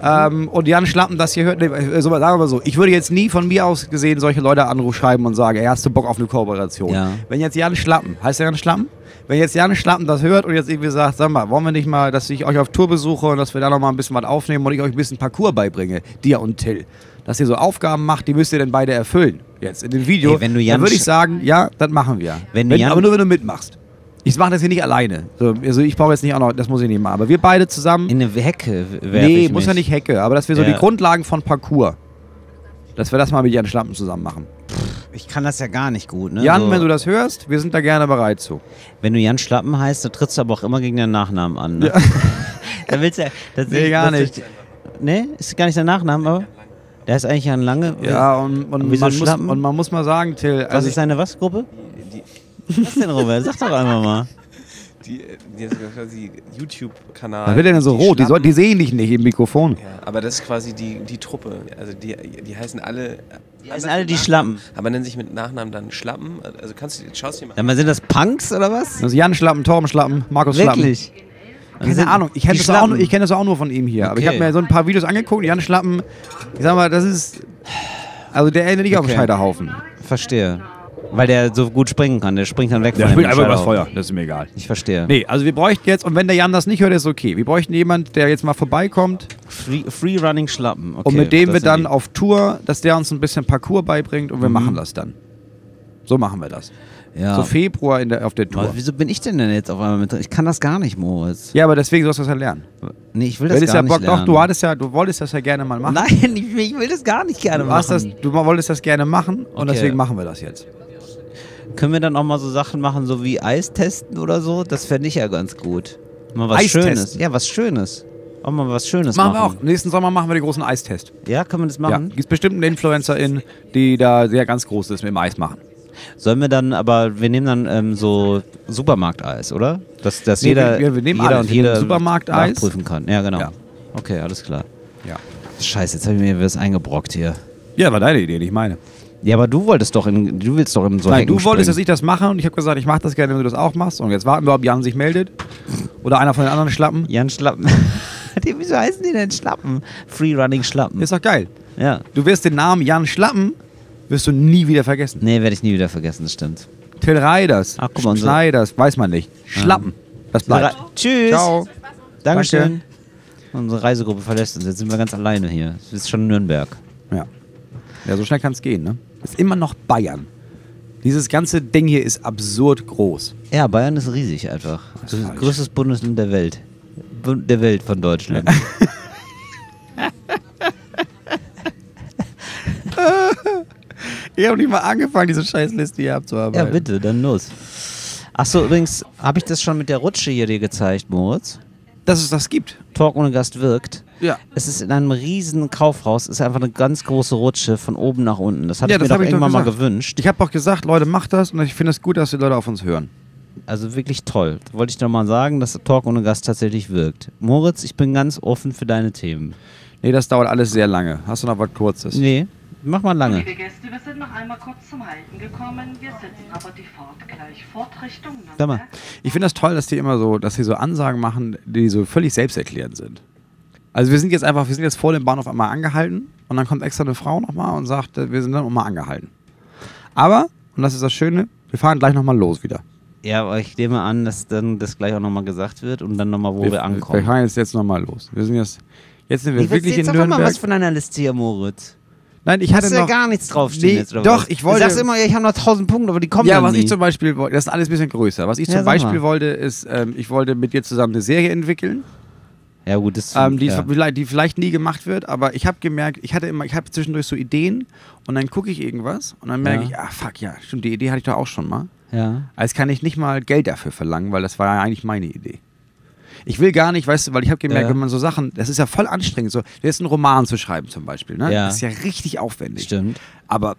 ähm, und Jan Schlappen das hier hört, nee, äh, so, sagen wir mal so, ich würde jetzt nie von mir aus gesehen solche Leute anschreiben und sagen, ey, hast du Bock auf eine Kooperation? Ja. Wenn jetzt Jan Schlappen, heißt der Jan Schlappen? Wenn jetzt Jan Schlappen das hört und jetzt irgendwie sagt, sag mal, wollen wir nicht mal, dass ich euch auf Tour besuche und dass wir da noch mal ein bisschen was aufnehmen und ich euch ein bisschen Parcours beibringe, dir und Till. Dass ihr so Aufgaben macht, die müsst ihr dann beide erfüllen. Jetzt in dem Video. Ey, wenn du Jan dann würde ich sagen, ja, das machen wir. Wenn du wenn, Jan- aber nur wenn du mitmachst. Ich mache das hier nicht alleine. So, also ich brauche jetzt nicht auch noch, das muss ich nicht machen. Aber wir beide zusammen. In eine Hecke nee, ich muss ja nicht Hecke, aber dass wir so Ja. die Grundlagen von Parcours. Dass wir das mal mit Jan Schlappen zusammen machen. Ich kann das ja gar nicht gut. Ne? Jan, so, wenn du das hörst, wir sind da gerne bereit zu. wenn du Jan Schlappen heißt, dann trittst du aber auch immer gegen deinen Nachnamen an. Ne? da willst du ja, Nee, gar nicht. Nee, ist gar nicht der Nachname, aber der ist eigentlich ein lange. Ja, und, und, man, muss, und man muss mal sagen, Till, Was also ist deine was Gruppe? Was denn, Robert? Sag doch einfach mal. Die, die ist quasi YouTube-Kanal. was wird denn so rot? Die, soll, die sehen dich nicht im Mikrofon. Ja, aber das ist quasi die, die Truppe. Also die, die heißen alle. Die heißen alle die Schlappen. Aber nennen sich mit Nachnamen dann Schlappen. Also kannst du schaust dir mal mal, sind das Punks oder was? Also Jan Schlappen, Torben Schlappen, Markus Schlappen. Wirklich? Keine sind Ahnung, ich kenne das, auch nur- ich kenn das auch nur von ihm hier. Aber ich Okay. habe mir so ein paar Videos angeguckt. Jan Schlappen, ich sag mal, das ist. Also der endet nicht auf dem Okay. Scheiterhaufen. Verstehe. Weil der so gut springen kann. Der springt dann weg Der von springt dem einfach übers. Feuer, das ist mir egal. Ich verstehe. Nee, also wir bräuchten jetzt, und wenn der Jan das nicht hört, ist okay. Wir bräuchten jemand, der jetzt mal vorbeikommt Free, free Running Schlappen. Okay, und mit dem das wir dann die. auf Tour, dass der uns ein bisschen Parcours beibringt und wir Mhm. machen das dann. So machen wir das. Ja. So Februar in der, auf der Tour. Aber wieso bin ich denn denn jetzt auf einmal mit drin? Ich kann das gar nicht, Moritz. Ja, aber deswegen sollst du das ja lernen. Nee, ich will das gar ja nicht Bock, lernen. doch, du hattest ja, du wolltest das ja gerne mal machen. Nein, ich will, ich will das gar nicht gerne Du, hast das, machen. du wolltest das gerne machen und Okay. deswegen machen wir das jetzt. Können wir dann auch mal so Sachen machen, so wie Eis testen oder so? Das fände ich ja ganz gut. Mal was Eis Schönes. testen? Ja, was Schönes. Auch mal was Schönes Machen machen. wir auch. Nächsten Sommer machen wir den großen Eistest. Ja, können wir das Ja. machen? Gibt bestimmt eine Influencerin, die da sehr ganz groß ist mit dem Eis machen. Sollen wir dann, aber wir nehmen dann ähm, so Supermarkteis, oder? Dass, dass Nee, jeder, wir- wir nehmen jeder alles. und jeder Supermarkteis. nachprüfen kann. Ja, genau. Ja. Okay, alles klar. Ja. Scheiße, jetzt habe ich mir was eingebrockt hier. Ja, war deine Idee, nicht meine. Ja, aber du wolltest doch in, du willst doch in so Nein, Hecken du wolltest, dass springen. ich das mache und ich habe gesagt, ich mache das gerne, wenn du das auch machst. Und jetzt warten wir, ob Jan sich meldet. Oder einer von den anderen Schlappen. Jan Schlappen. die, wieso heißen die denn Schlappen? Free Running Schlappen. Ist doch geil. ja. Du wirst den Namen Jan Schlappen, wirst du nie wieder vergessen. Nee, werde ich nie wieder vergessen, das stimmt. Till Reiders, Ach, guck mal, unser- Schneiders, weiß man nicht. Schlappen. Das bleibt. Tschüss. Ciao. Dankeschön. Unsere Reisegruppe verlässt uns. Jetzt sind wir ganz alleine hier. Es ist schon Nürnberg. Ja. Ja, so schnell kann es gehen, ne? Ist immer noch Bayern. Dieses ganze Ding hier ist absurd groß. Ja, Bayern ist riesig einfach. Das ist das falsch. größtes Bundesland der Welt. Bund der Welt von Deutschland. Ich habe nicht mal angefangen, diese Scheißliste hier abzuarbeiten. ja, bitte, dann los. Achso, übrigens, habe ich das schon mit der Rutsche hier dir gezeigt, Moritz? Dass es das gibt. Talk ohne Gast wirkt. Ja. Es ist in einem riesen Kaufhaus, ist einfach eine ganz große Rutsche von oben nach unten. Das hatte Ja, ich mir doch irgendwann mal gewünscht. Ich habe auch gesagt, Leute, macht das und ich finde es gut, dass die Leute auf uns hören. Also wirklich toll. Wollte ich doch mal sagen, dass Talk ohne Gast tatsächlich wirkt. Moritz, ich bin ganz offen für deine Themen. Nee, das dauert alles sehr lange. Hast du noch was Kurzes? Nee, mach mal lange. Liebe Gäste, wir sind noch einmal kurz zum Halten gekommen. Wir setzen aber die Fahrt gleich fort Richtung Sag mal. Nürnberg. Ich finde das toll, dass die immer so, dass sie so Ansagen machen, die so völlig selbsterklärend sind. Also wir sind jetzt einfach, wir sind jetzt vor dem Bahnhof einmal angehalten und dann kommt extra eine Frau nochmal und sagt, äh, wir sind dann nochmal angehalten. Aber, und das ist das Schöne, wir fahren gleich nochmal los wieder. Ja, aber ich nehme an, dass dann das gleich auch nochmal gesagt wird und dann nochmal, wo wir, wir ankommen. fahren jetzt, jetzt nochmal los. Wir sind jetzt, jetzt sind wir Ich wirklich in jetzt doch mal Nürnberg. was von deiner Liste hier, Moritz. Nein, ich Hast hatte du ja noch, gar nichts draufstehen Nee, jetzt, oder doch, was? ich wollte- Du sagst immer, ich habe noch 1000 Punkte, aber die kommen Ja, was nie. ich zum Beispiel wollte, das ist alles ein bisschen größer. Was ich Ja, zum Beispiel mal. wollte, ist, ähm, ich wollte mit dir zusammen eine Serie entwickeln, ja gut, das ähm, die, ja. vielleicht, die vielleicht nie gemacht wird, aber ich habe gemerkt, ich hatte immer, ich habe zwischendurch so Ideen und dann gucke ich irgendwas und dann merke Ja. ich, ah fuck, ja, stimmt, die Idee hatte ich doch auch schon mal. ja. Als kann ich nicht mal Geld dafür verlangen, weil das war ja eigentlich meine Idee. Ich will gar nicht, weißt du, weil ich habe gemerkt, wenn man so Sachen, das ist ja voll anstrengend, so jetzt einen Roman zu schreiben zum Beispiel, ne? Das ist ja richtig aufwendig. Stimmt. Aber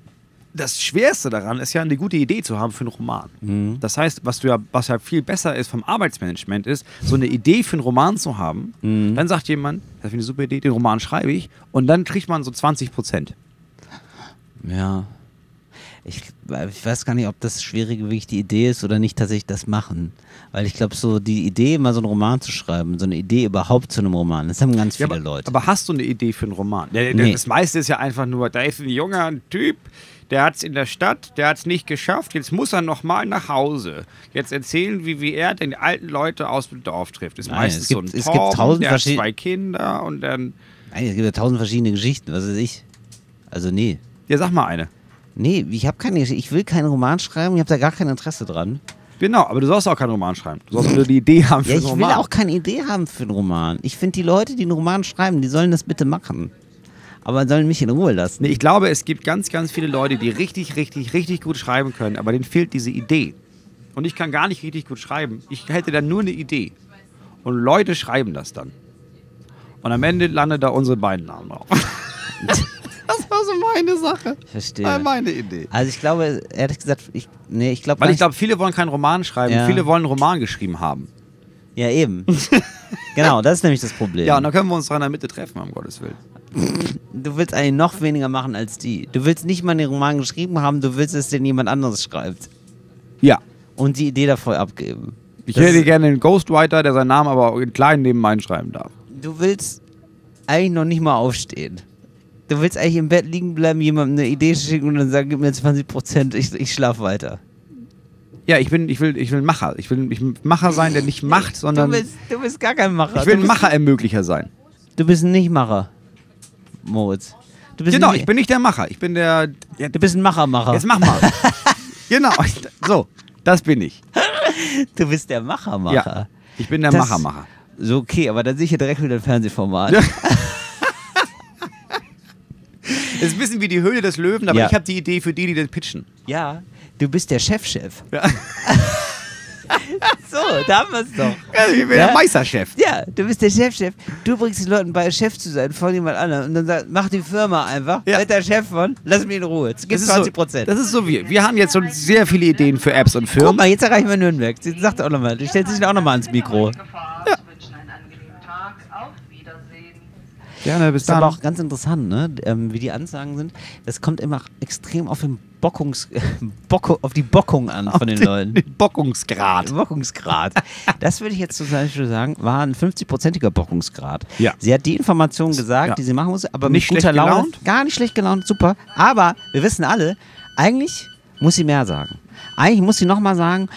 das Schwerste daran ist ja eine gute Idee zu haben für einen Roman. Mhm. Das heißt, was du ja, was ja viel besser ist vom Arbeitsmanagement ist, so eine Idee für einen Roman zu haben. Mhm. Dann sagt jemand, das finde ich eine super Idee, den Roman schreibe ich und dann kriegt man so 20 Prozent. Ja. Ich, ich weiß gar nicht, ob das Schwierige wirklich die Idee ist oder nicht tatsächlich das Machen. Weil ich glaube, so die Idee, mal so einen Roman zu schreiben, so eine Idee überhaupt zu einem Roman, das haben ganz viele aber, Leute. aber hast du eine Idee für einen Roman? Der, der, Nee. Das meiste ist ja einfach nur, da ist ein junger Typ, der hat es in der Stadt, der hat es nicht geschafft, jetzt muss er nochmal nach Hause. Jetzt erzählen, wie, wie er den alten Leute aus dem Dorf trifft. Ist Nein, meistens es gibt- so ein es gibt Torben, tausend der hat zwei Kinder und dann... Nein, es gibt ja tausend verschiedene Geschichten, was weiß ich. Also nee. Ja, sag mal eine. Nee, ich habe keine. Ich will keinen Roman schreiben, ich habe da gar kein Interesse dran. Genau, aber du sollst auch keinen Roman schreiben. Du sollst nur die Idee haben für Ja, einen ich will Roman. auch keine Idee haben für einen Roman. Ich finde, die Leute, die einen Roman schreiben, die sollen das bitte machen. Aber sollen mich in Ruhe lassen. Nee, ich glaube, es gibt ganz, ganz viele Leute, die richtig, richtig, richtig gut schreiben können, aber denen fehlt diese Idee. Und ich kann gar nicht richtig gut schreiben. Ich hätte dann nur eine Idee. Und Leute schreiben das dann. Und am Ende landet da unsere beiden Namen drauf. das war so meine Sache. Ich verstehe. Meine Idee. Also ich glaube, ehrlich gesagt, ich, nee, ich glaube Weil ich glaube, viele wollen keinen Roman schreiben, Ja. viele wollen einen Roman geschrieben haben. Ja, eben. genau, das ist nämlich das Problem. Ja, und dann können wir uns da in der Mitte treffen, um Gottes Willen. du willst eigentlich noch weniger machen als die. Du willst nicht mal den Roman geschrieben haben, du willst, dass den jemand anderes schreibt. Ja. Und die Idee davor abgeben. Ich Das hätte gerne einen Ghostwriter, der seinen Namen aber auch in klein neben meinen schreiben darf. Du willst eigentlich noch nicht mal aufstehen. Du willst eigentlich im Bett liegen bleiben, jemandem eine Idee schicken und dann sagen, gib mir 20 Prozent, ich, ich schlaf weiter. Ja, ich bin, ich will, ich will ein Macher. Ich will ich will ein Macher sein, der nicht macht, sondern Du bist, du bist gar kein Macher. ich will ein Macherermöglicher sein. Du bist ein Nichtmacher, Moritz. Du bist Genau, ich bin nicht der Macher. Ich bin der. Ja, Du bist ein Machermacher. jetzt mach mal. genau. So, das bin ich. Du bist der Machermacher. Ja, ich bin der Machermacher. So, okay, aber dann sehe ich ja direkt wieder ein Fernsehformat. Ja. Das ist ein bisschen wie die Höhle des Löwen, aber Ja. ich habe die Idee für die, die das pitchen. Ja, du bist der Chefchef. Ja. So, da haben wir es doch. Ja, ich bin Ja? der Meisterchef. Ja, du bist der Chefchef. Du bringst den Leuten bei, Chef zu sein von jemand anderem. Und dann sagt, mach die Firma einfach. Ja. Der Chef von, lass mich in Ruhe. Jetzt gibt's ist 20 so, Prozent. das ist so wie. Wir haben jetzt schon sehr viele Ideen für Apps und Guck Firmen. mal, jetzt erreichen wir Nürnberg. Sie sagt auch nochmal. Du stellst dich auch nochmal ans Mikro. Gefahren, Gerne, bis ist aber dann. auch ganz interessant, ne? ähm, wie die Ansagen sind. Das kommt immer extrem auf den Bockungs Bocko, auf die Bockung an von den Leuten. Bockungsgrad. Bockungsgrad. Das würde ich jetzt zum Beispiel sagen, war ein 50-prozentiger Bockungsgrad. Ja. Sie hat die Informationen gesagt, Ja. die sie machen muss, aber Nicht mit guter schlecht Laune. gelaunt? Gar nicht schlecht gelaunt, super. Aber wir wissen alle, eigentlich muss sie mehr sagen. Eigentlich muss sie nochmal sagen,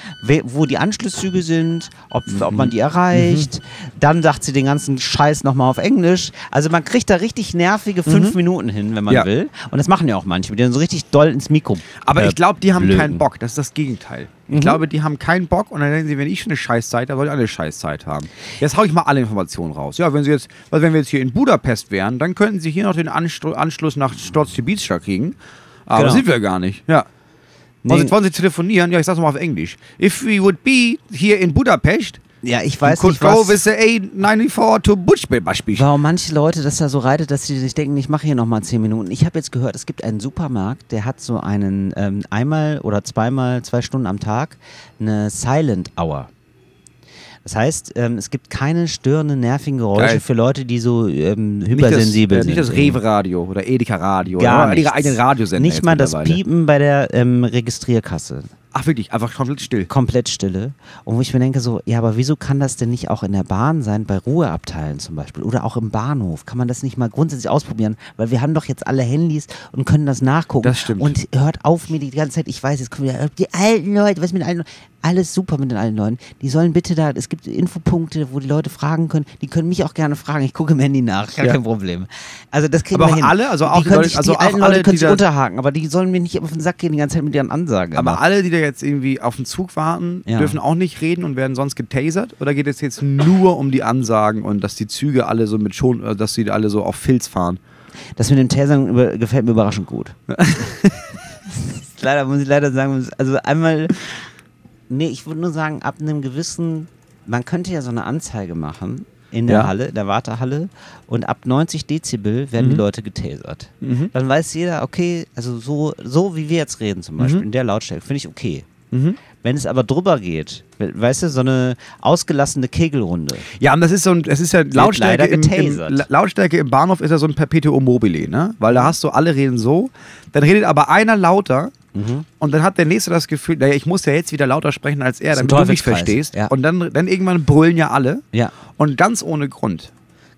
wo die Anschlusszüge sind, ob, ob man die erreicht. Dann sagt sie den ganzen Scheiß nochmal auf Englisch. Also man kriegt da richtig nervige fünf Minuten hin, wenn man Ja. will. Und das machen ja auch manche, die dann so richtig doll ins Mikro. Aber äh, ich glaube, die haben blöken. keinen Bock. Das ist das Gegenteil. Ich Mhm. glaube, die haben keinen Bock und dann denken sie, wenn ich schon eine Scheißzeit habe, soll ich auch eine Scheißzeit haben. Jetzt hau ich mal alle Informationen raus. Ja, wenn sie jetzt, also wenn wir jetzt hier in Budapest wären, dann könnten sie hier noch den Anstru Anschluss nach Storz Ibiza kriegen. Aber Genau. sind wir gar nicht. Ja. Nee. Wollen, sie, wollen Sie telefonieren? Ja, ich sag's mal auf Englisch. If we would be here in Budapest, Ja, ich we weiß could nicht, go was... with the A94 to Budapest. Warum manche Leute das da so reitet, dass sie sich denken, ich mache hier nochmal 10 Minuten. Ich habe jetzt gehört, es gibt einen Supermarkt, der hat so einen ähm, einmal oder zweimal, zwei Stunden am Tag eine Silent Hour. Das heißt, ähm, es gibt keine störenden, nervigen Geräusche Geil. für Leute, die so ähm, Nicht das, hypersensibel äh, sind. nicht das Rewe-Radio oder Edeka-Radio. Gar oder nichts. ihre eigenen Radiosender. Nicht mal das. Piepen bei der ähm, Registrierkasse. Ach wirklich, einfach komplett still. komplett Stille. Und wo ich mir denke, so, ja, aber wieso kann das denn nicht auch in der Bahn sein, bei Ruheabteilen zum Beispiel oder auch im Bahnhof? Kann man das nicht mal grundsätzlich ausprobieren? Weil wir haben doch jetzt alle Handys und können das nachgucken. Das stimmt. Und hört auf mir die ganze Zeit, ich weiß, jetzt kommen wieder die alten Leute, was mit den alten Leuten? Alles super mit den alten Leuten. Die sollen bitte da, es gibt Infopunkte, wo die Leute fragen können. Die können mich auch gerne fragen. Ich gucke im Handy nach, gar Ja. kein Problem. Also das kriegen Aber wir auch hin. alle? Also auch die, die Leute- sich, also die alten alle, Leute können sich unterhaken, aber die sollen mir nicht auf den Sack gehen die ganze Zeit mit ihren Ansagen. Aber immer. alle, die da jetzt irgendwie auf den Zug warten, Ja. dürfen auch nicht reden und werden sonst getasert? Oder geht es jetzt nur um die Ansagen und dass die Züge alle so mit schon, äh, dass sie alle so auf Filz fahren? Das mit dem Tasern gefällt mir überraschend gut. leider muss ich leider sagen, also einmal, nee, ich würde nur sagen, ab einem gewissen, man könnte ja so eine Anzeige machen in der Ja. Halle, der Wartehalle und ab 90 Dezibel werden die Leute getasert. Dann weiß jeder, okay, also so, so wie wir jetzt reden zum Beispiel, in der Lautstärke, finde ich okay. Wenn es aber drüber geht, we- weißt du, so eine ausgelassene Kegelrunde. Ja, und das ist so ein, es ist ja Lautstärke im, im, Lautstärke im Bahnhof ist ja so ein Perpetuum mobile, ne? Weil da hast du alle reden so, dann redet aber einer lauter Mhm. und dann hat der nächste das Gefühl, naja, ich muss ja jetzt wieder lauter sprechen als er, damit du mich verstehst. ja. Und dann, dann irgendwann brüllen ja alle Ja, und ganz ohne Grund.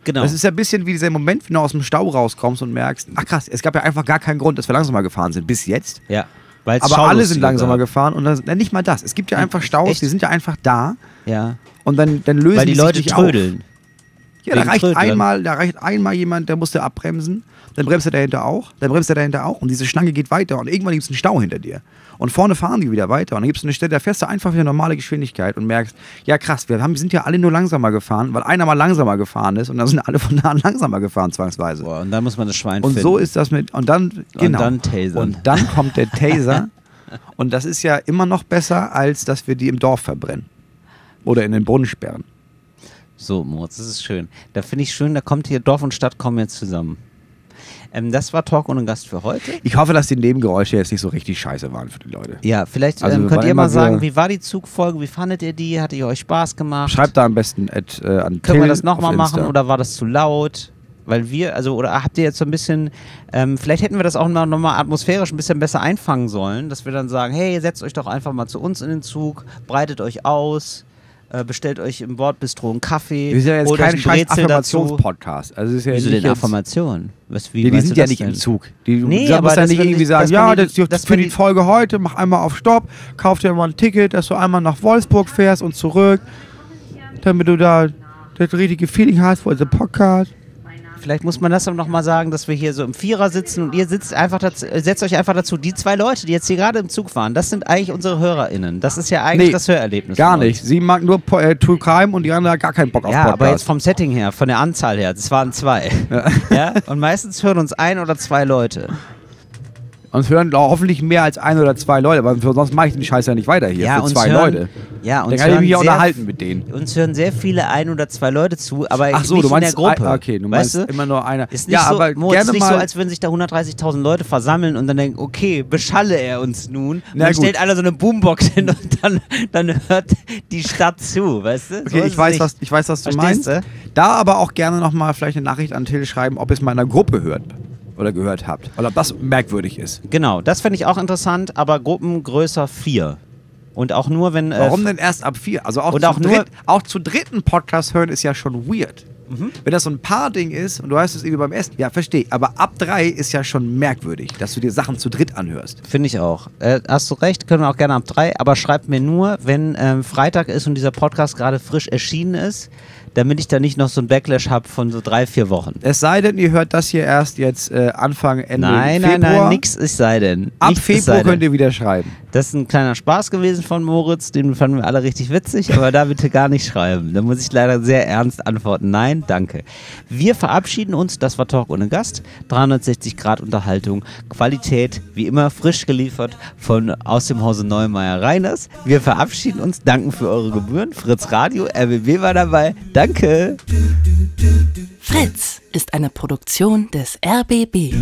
genau. Das ist ja ein bisschen wie dieser Moment, wenn du aus dem Stau rauskommst und merkst, ach krass, es gab ja einfach gar keinen Grund, dass wir langsamer gefahren sind, bis jetzt. ja. Weil's Aber alle sind langsamer war. gefahren und dann, na, nicht mal das. Es gibt ja einfach Staus, Echt? die sind ja einfach da Ja. und dann, dann lösen Weil die sich Leute nicht trödeln. Auf. Ja, da reicht, einmal, da reicht einmal jemand, der musste abbremsen, dann bremst er dahinter auch, dann bremst er dahinter auch und diese Schlange geht weiter und irgendwann gibt es einen Stau hinter dir. Und vorne fahren die wieder weiter und dann gibt es eine Stelle, da fährst du einfach wieder normale Geschwindigkeit und merkst, ja krass, wir haben, sind ja alle nur langsamer gefahren, weil einer mal langsamer gefahren ist und dann sind alle von da an langsamer gefahren zwangsweise. Boah, und dann muss man das Schwein Und finden. so ist das mit, und dann, genau. dann tasern. Und dann kommt der Taser. und das ist ja immer noch besser, als dass wir die im Dorf verbrennen. Oder in den Brunnen sperren. So, Moritz, das ist schön. Da finde ich schön, da kommt hier Dorf und Stadt kommen jetzt zusammen. Ähm, das war Talk ohne Gast für heute. Ich hoffe, dass die Nebengeräusche jetzt nicht so richtig scheiße waren für die Leute. Ja, vielleicht Also ähm, könnt ihr mal sagen, wie war die Zugfolge? Wie fandet ihr die? Hat ihr euch Spaß gemacht? Schreibt da am besten at, äh, an Können wir das nochmal machen oder war das zu laut? Weil wir, also, oder habt ihr jetzt so ein bisschen, ähm, vielleicht hätten wir das auch noch, noch mal atmosphärisch ein bisschen besser einfangen sollen, dass wir dann sagen, hey, setzt euch doch einfach mal zu uns in den Zug, breitet euch aus. Äh, bestellt euch im Bordbistro einen Kaffee. Wir sind ja jetzt euch kein scheiß. Affirmationspodcast. Also ist ja Wieso denn Affirmation? Was, wie Nee, die sind ja das nicht denn? im Zug. Die Nee, aber musst ja das nicht irgendwie sagen, das ja, ich- das, das für die ich- Folge heute, mach einmal auf Stopp, kauf dir mal ein Ticket, dass du einmal nach Wolfsburg fährst und zurück, damit du da das richtige Feeling hast für unseren Podcast. Vielleicht muss man das auch nochmal sagen, dass wir hier so im Vierer sitzen und ihr sitzt einfach dazu, setzt euch einfach dazu. Die zwei Leute, die jetzt hier gerade im Zug fahren, das sind eigentlich unsere HörerInnen. Das ist ja eigentlich Nee, das Hörerlebnis. Gar nicht. Sie mag nur Po- äh, True Crime und die andere hat gar keinen Bock auf Ja, Podcast. aber jetzt vom Setting her, von der Anzahl her, das waren zwei. Ja. Und meistens hören uns ein oder zwei Leute. Uns hören hoffentlich mehr als ein oder zwei Leute, aber sonst mache ich den Scheiß ja nicht weiter hier ja, für zwei hören, Leute. Ja, Dann uns kann ich mich auch sehr- unterhalten mit denen. Uns hören sehr viele ein oder zwei Leute zu, aber Ach so, nicht du meinst, in der Gruppe. ein- okay, du weißt meinst du? immer nur einer. Ist nicht ja, so, aber Mo, gerne ist nicht mal. so, als würden sich da 130.000 Leute versammeln und dann denken, okay, beschalle er uns nun. Und Na dann gut. stellt einer so eine Boombox hin und dann, dann hört die Stadt zu, weißt du? So Okay, ist ich weiß, nicht. was, ich weiß, was du Verstehst meinst. Da aber auch gerne nochmal vielleicht eine Nachricht an Till schreiben, ob es mal in einer Gruppe hört oder gehört habt. Oder ob das merkwürdig ist. Genau, das fände ich auch interessant, aber Gruppen größer vier. Und auch nur, wenn. Äh, Warum denn erst ab vier? Also auch, Und zu, auch nur- dritt, auch zu dritten Podcast hören ist ja schon weird. Mhm. Wenn das so ein Paar-Ding ist und du hörst es irgendwie beim Essen, ja, verstehe. Aber ab drei ist ja schon merkwürdig, dass du dir Sachen zu dritt anhörst. Finde ich auch. Äh, hast du recht, können wir auch gerne ab drei, aber schreibt mir nur, wenn ähm, Freitag ist und dieser Podcast gerade frisch erschienen ist, damit ich da nicht noch so ein Backlash habe von so drei, vier Wochen. Es sei denn, ihr hört das hier erst jetzt äh, Anfang, Ende Nein, Februar. nein, nein, nix ist sei denn. Ab Nichts Februar könnt ihr wieder schreiben. Das ist ein kleiner Spaß gewesen von Moritz, den fanden wir alle richtig witzig, aber da bitte gar nicht schreiben. Da muss ich leider sehr ernst antworten. Nein, danke. Wir verabschieden uns, das war Talk ohne Gast. 360 Grad Unterhaltung, Qualität, wie immer frisch geliefert von aus dem Hause Neumeier Reiners. Wir verabschieden uns, danken für eure Gebühren. Fritz Radio, RBB war dabei. Danke. Fritz ist eine Produktion des RBB.